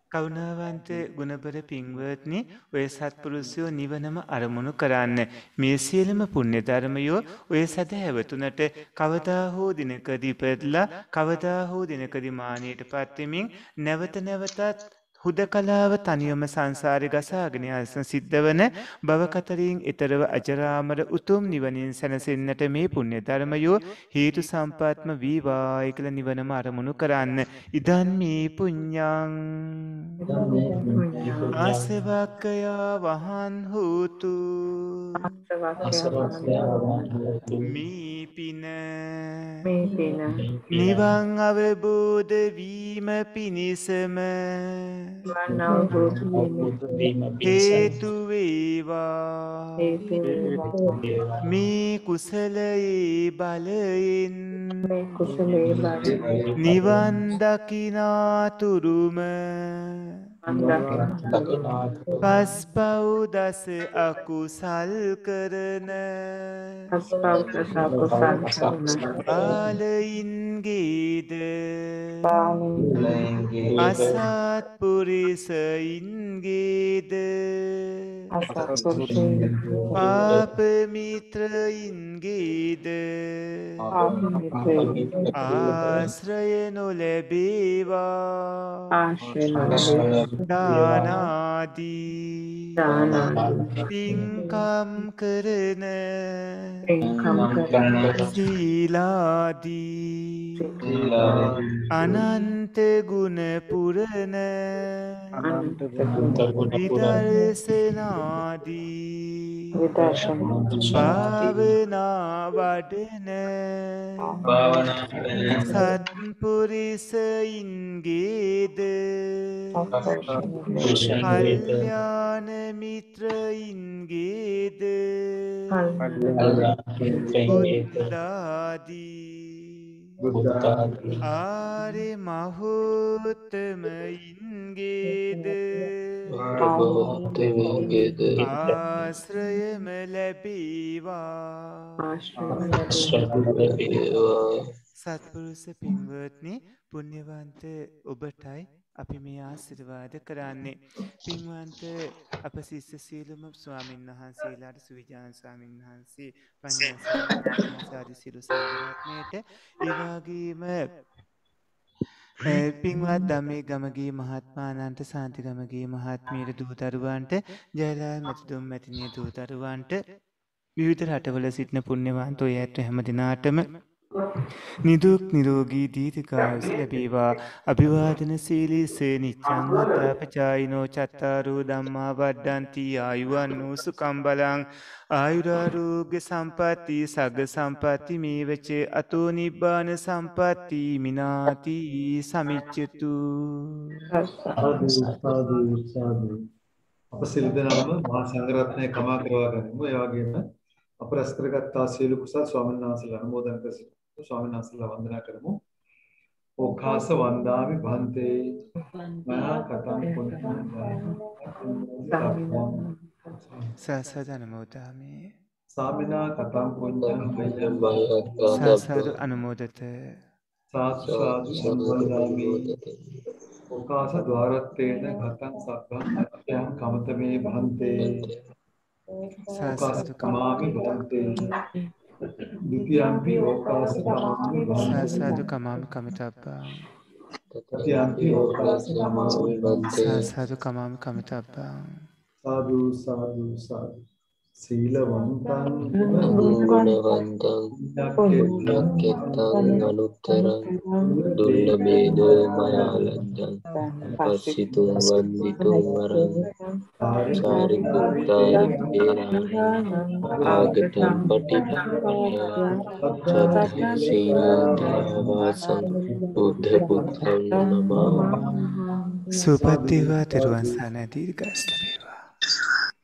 මහිත්‍තිකා පුඤ්ඤන්තං කවුනාවන්ත ගුණබර පින්වත්නි ඔය සත්පුරුෂයෝ නිවනම අරමුණු කරන්න. මේ සියලුම පුණ්‍ය ධර්මයෝ ඔය සැදැහැවතුනට කවදා හෝ දිනකදී ඉපදලා කවදා හෝ දිනකදී මානයට පත්වෙමින් නැවත නැවතත් හුදකලාව තනියම සංසාරය ගසාගෙන යන සිද්ධ වන භවකතරින් එතරව අජරාමර උතුම් නිවනින් සැනසෙන්නට මේ පුණ්‍ය ධර්මයෝ හේතු සම්පත්ම වීවායි කළ නිවනම අරමුණු කරන්න. ඉදන් මේ පුඤ්ඤං. ආසවක්කයා වහන් හෝතු. මේ පින. නිවන් අවබෝධ වීම පිණිසම හේතු වේවා. මේ කුසලයේ බලයෙන් නිවන් දකිනාතුරුම පස්පව් දස අකුසල් කරන අස්පව් කුසල් කරන බාලයින්ගේද අසත්පුරිසයින්ගේද අසත්පුරුෂයන් පාපමිත්‍රයින්ගේද ආත්මිකයන් ආශ්‍රය නොලැබේවා ආශ්‍රය නොලැබේ දානාදී පින්කම් කරන සීලාදී. අනන්ත ගුණ අනන්ත විදර්ශනාදී. විදර්ශනා භාවනා වඩන සත්පුරිසයින්ගේද කල්්‍යාන මිත්‍රයින්ගේද බුද්ධාදී. ආරි මහෝත්තමයින්ගේද? ආශ්‍රයම ලැබීවා සත්පුරුස පින්වත්නි පුුණ්‍යවන්ත ඔබටයි අපි මේ ආසිරවාද කරන්නේ. පින්වන්ත අප සිස්ස සීලම ස්වාමීන් වහන්සේලාට සුවිජාන ස්වාමීන් වහන්සේ පංසාධි සිරු සාරත්මයට ඒවාගේම පින්වත් දමේ ගමගේ මහත්මානන්ට සාන්තිගමගේ මහත්මීට දූතරුවන්ට ජයලා මැතිදුම් මැතිනිය දූතරුවන්ට විවිධ රටවල සිටින පුුණ්‍යවන්තෝ ඇයට හැම දෙනාටම නිදුක් නිරෝගී දීතිකායුස ලැබේවා. අභිවාදන සීලිසේ නිච්චං වත්තාපචායිනෝ චත්තාරූ දම්මා වඩ්ඩන්ති ආයුවන් වූසු කම්බලං ආයුරාරෝග්‍ය සම්පත්ති සග සම්පත්ති මේවචේ. අතෝ නිබ්බාන සම්පත්ති මිනාති සමිච්චතු අප සිල් දෙනාම මහා සංඝරත්නය කමා කරවා ගනිමු. ඒ වගේම අප රැස් කරගත්තා සියලු කුසල් ස්වාමීන් වහන්සේලා අනුමෝදන් කර සිටිමු. ස්වාමීන් වහන්සේලා වන්දනා කරමු. ඕකාස වන්දාමි භන්තේ මනා කතං පුඤ්ඤං සසදන මෝදාමේ සාමිනා කතං පුඤ්ඤං මයං සසරු අනුමෝදත. සාසු සාදු සම්බන්ධාමි ඕකාස ద్వාරත්තේන ගතං සබ්බං අත්‍යං කමතමේ භන්තේ සසරු කමාමි භන්තේ द्वितीयाम्पि साधु कमामि कमिताब्बा तृतीयाम्पि साधु कमामि कमिताब्बा साधु साधु साधु ඕකාස කමාමි භන්තේ සසරු කමාමි කමිතබ්බා සාදු සාදු සාදු සීලවන්තං ගුණවන්තං යක්කෙත්තං අනුත්තරං දුර්ලභේදෝ මයා ලද්දං පස්සිතුම් වන්දිතුම් වරං චාරිපුත්තාරිපේරාණි ආගතං පටිපන්නයා චත්ති සීලෝදයාවාසං බුද්ධ පුත්තං නමා සුපත්තිවා තෙරුවන් සරණයි දීර්ඝාස්ත වේවා.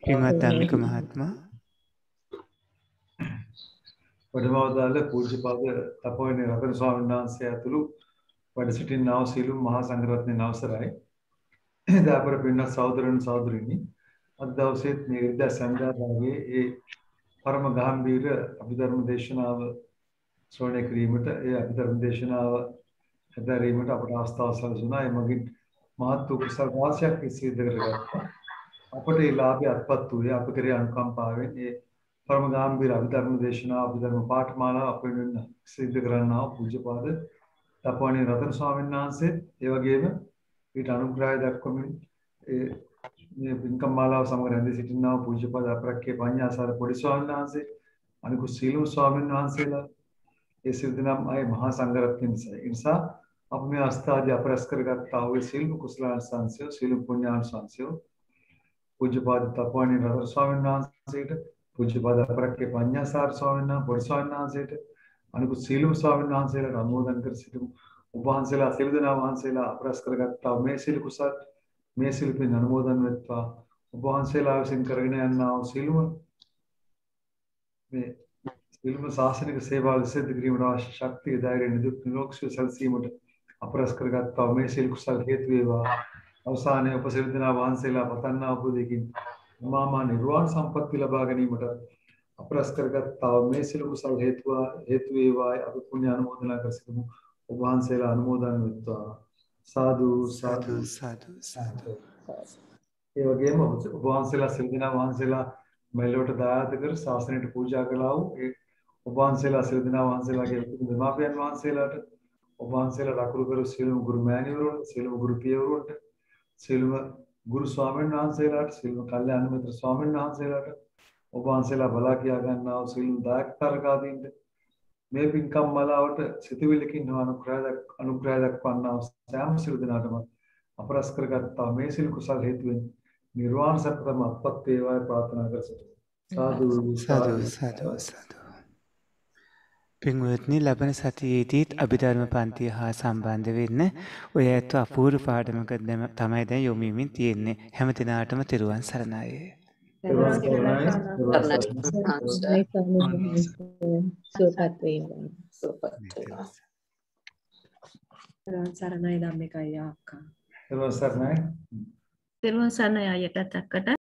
පින්වත් ධම්මික මහත්මයා වැඩමවදාල පූජ්‍යපාද තපෝවන රතන ස්වාමීන් වහන්සේ ඇතුළු වැඩ සිටින්නාව සීලුම් මහා සංඝරත්නයේ අවසරයි. දාපර පින්නත් සහෝදරයන් සහෝදරිනි අද දවසේත් මේ ඉරිදා සන්ධ්‍යාවේ ඒ පරම ගාම්භීර අභිධර්ම දේශනාව ශ්‍රවණය කිරීමට ඒ අභිධර්ම දේශනාව හැදෑරීමට අපට අවස්ථාව සැලසුණා. ඒ මගින් මහත් වූ කුසල වාසයක් සිද්ධ කරගත්තා. අපට ඒ ලාභය අත්පත් වූයේ අප කෙරේ අනුකම්පාවෙන් ඒ පරම ගාම්භීර අභිධර්ම දේශනාව අභිධර්ම පාඨමාලාව අප වෙනුවෙන් සිද්ධ කරන්නා වූ පූජ්‍යපාද තපෝණී රතන ස්වාමීන් වහන්සේ ඒ වගේම ඊට අනුග්‍රහය දක්වමින් ඒ මේ පින්කම් මාලාව සමග රැඳී සිටිනා වූ පූජ්‍යපද අපරක්කේ පඤ්ඤාසාර පොඩි ස්වාමීන් වහන්සේ අනිකුත් සීලම ස්වාමීන් වහන්සේලා ඒ සිල් දනම් අය මහා සංඝරත්නය නිසා. ඒ නිසා අප මේ අස්ථාදී අපරස් කරගත්තා වූ සීලම කුසලාන සංසය, සීලම පුණ්‍යාන සංසය පූජ්‍යපාද තපෝණී රතන ස්වාමීන් වහන්සේට පූජ්‍යපාද අපරක්කේ පඤ්ඤාසාර ස්වාමීන් වහන්සේ පොඩි ස්වාමීන් වහන්සේට අනිකුත් සීලම ස්වාමීන් වහන්සේලාට අනුමෝදන් කර සිටිමු. ඔබ වහන්සේලා සියලු දෙනා වහන්සේලා අපරස් කරගත්තා. මේ සීල කුසල් මේ සිල්පින් අනුමෝදන් වෙත්වා. ඔබ වහන්සේලා විසින් කරගෙන යන්නා වූ සිල්ම මේ සිල්ම ශාසනික සේවාව සිද්ධ කිරීමට අවශ්‍ය ශක්තිය ධෛර්යය නිදුක් නිරෝගී සැලසීමට අපරස් කරගත්තා. මේ සිල් කුසල් හේතු වේවා. අවසානයේ උපසිල් දෙනා වහන්සේලා පතන්නා උපදෙකින් මාමා නිර්වාණ සම්පත්ති ලබා ගැනීමට අපරස් කරගත්තා මේ සිල් කුසල් හේතුව හේතු වේවා අපි පුණ්‍ය අනුමෝදනා කර සිටිමු. ඔබ වහන්සේලා අනුමෝදන් වෙත්වා. සාදු සාදු සාදු සාදු ඒ වගේම ඔබ වහන්සේලා සිල් දෙනා වහන්සේලා මෙලොවට දායාද කර ශාසනයට පූජා කළා වූ ඒ ඔබ වහන්සේලා සිල් දෙනා වහන්සේලාගේ දෙමාපියන් වහන්සේලාට ඔබ වහන්සේලා ලකුණු කරු සියලුම ගුරු මෑණිවරුන්ට සියලුම ගුරු පියවරුන්ට සියලුම ගුරු ස්වාමීන් වහන්සේලාට සියලුම කල්යාණ මිත්‍ර ස්වාමීන් වහන්සේලාට ඔබ වහන්සේලා බලා කියා ගන්නා වූ සියලුම දායකතරකාදීන්ට මේ පින්කම් මලාවට සිතවිල්ලකින් හෝ අනුග්‍රහය අනුග්‍රහය දක්වන්නා සෑම සියලු දෙනාටම අපරස් කරගත්තා මේ සිල් කුසල් හේතුවෙන් නිර්වාණ සත්‍යම අත්පත් වේවායි ප්‍රාර්ථනා කර සිටිමු. සාදු සාදු සාදු සාදු පින්වත්නි ලබන සතියේදීත් අභිධර්ම පන්තිය හා සම්බන්ධ වෙන්න ඔය ඇත්ත අපූර්ව පාඩමක තමයි දැන් යොමු වෙමින් තියෙන්නේ හැම දිනාටම තෙරුවන් සරණයි. සරණයි ධම්මිකයි අක්කා. තෙරුවන් සරණයි. තෙරුවන් සරණයි අයටත් අක්කට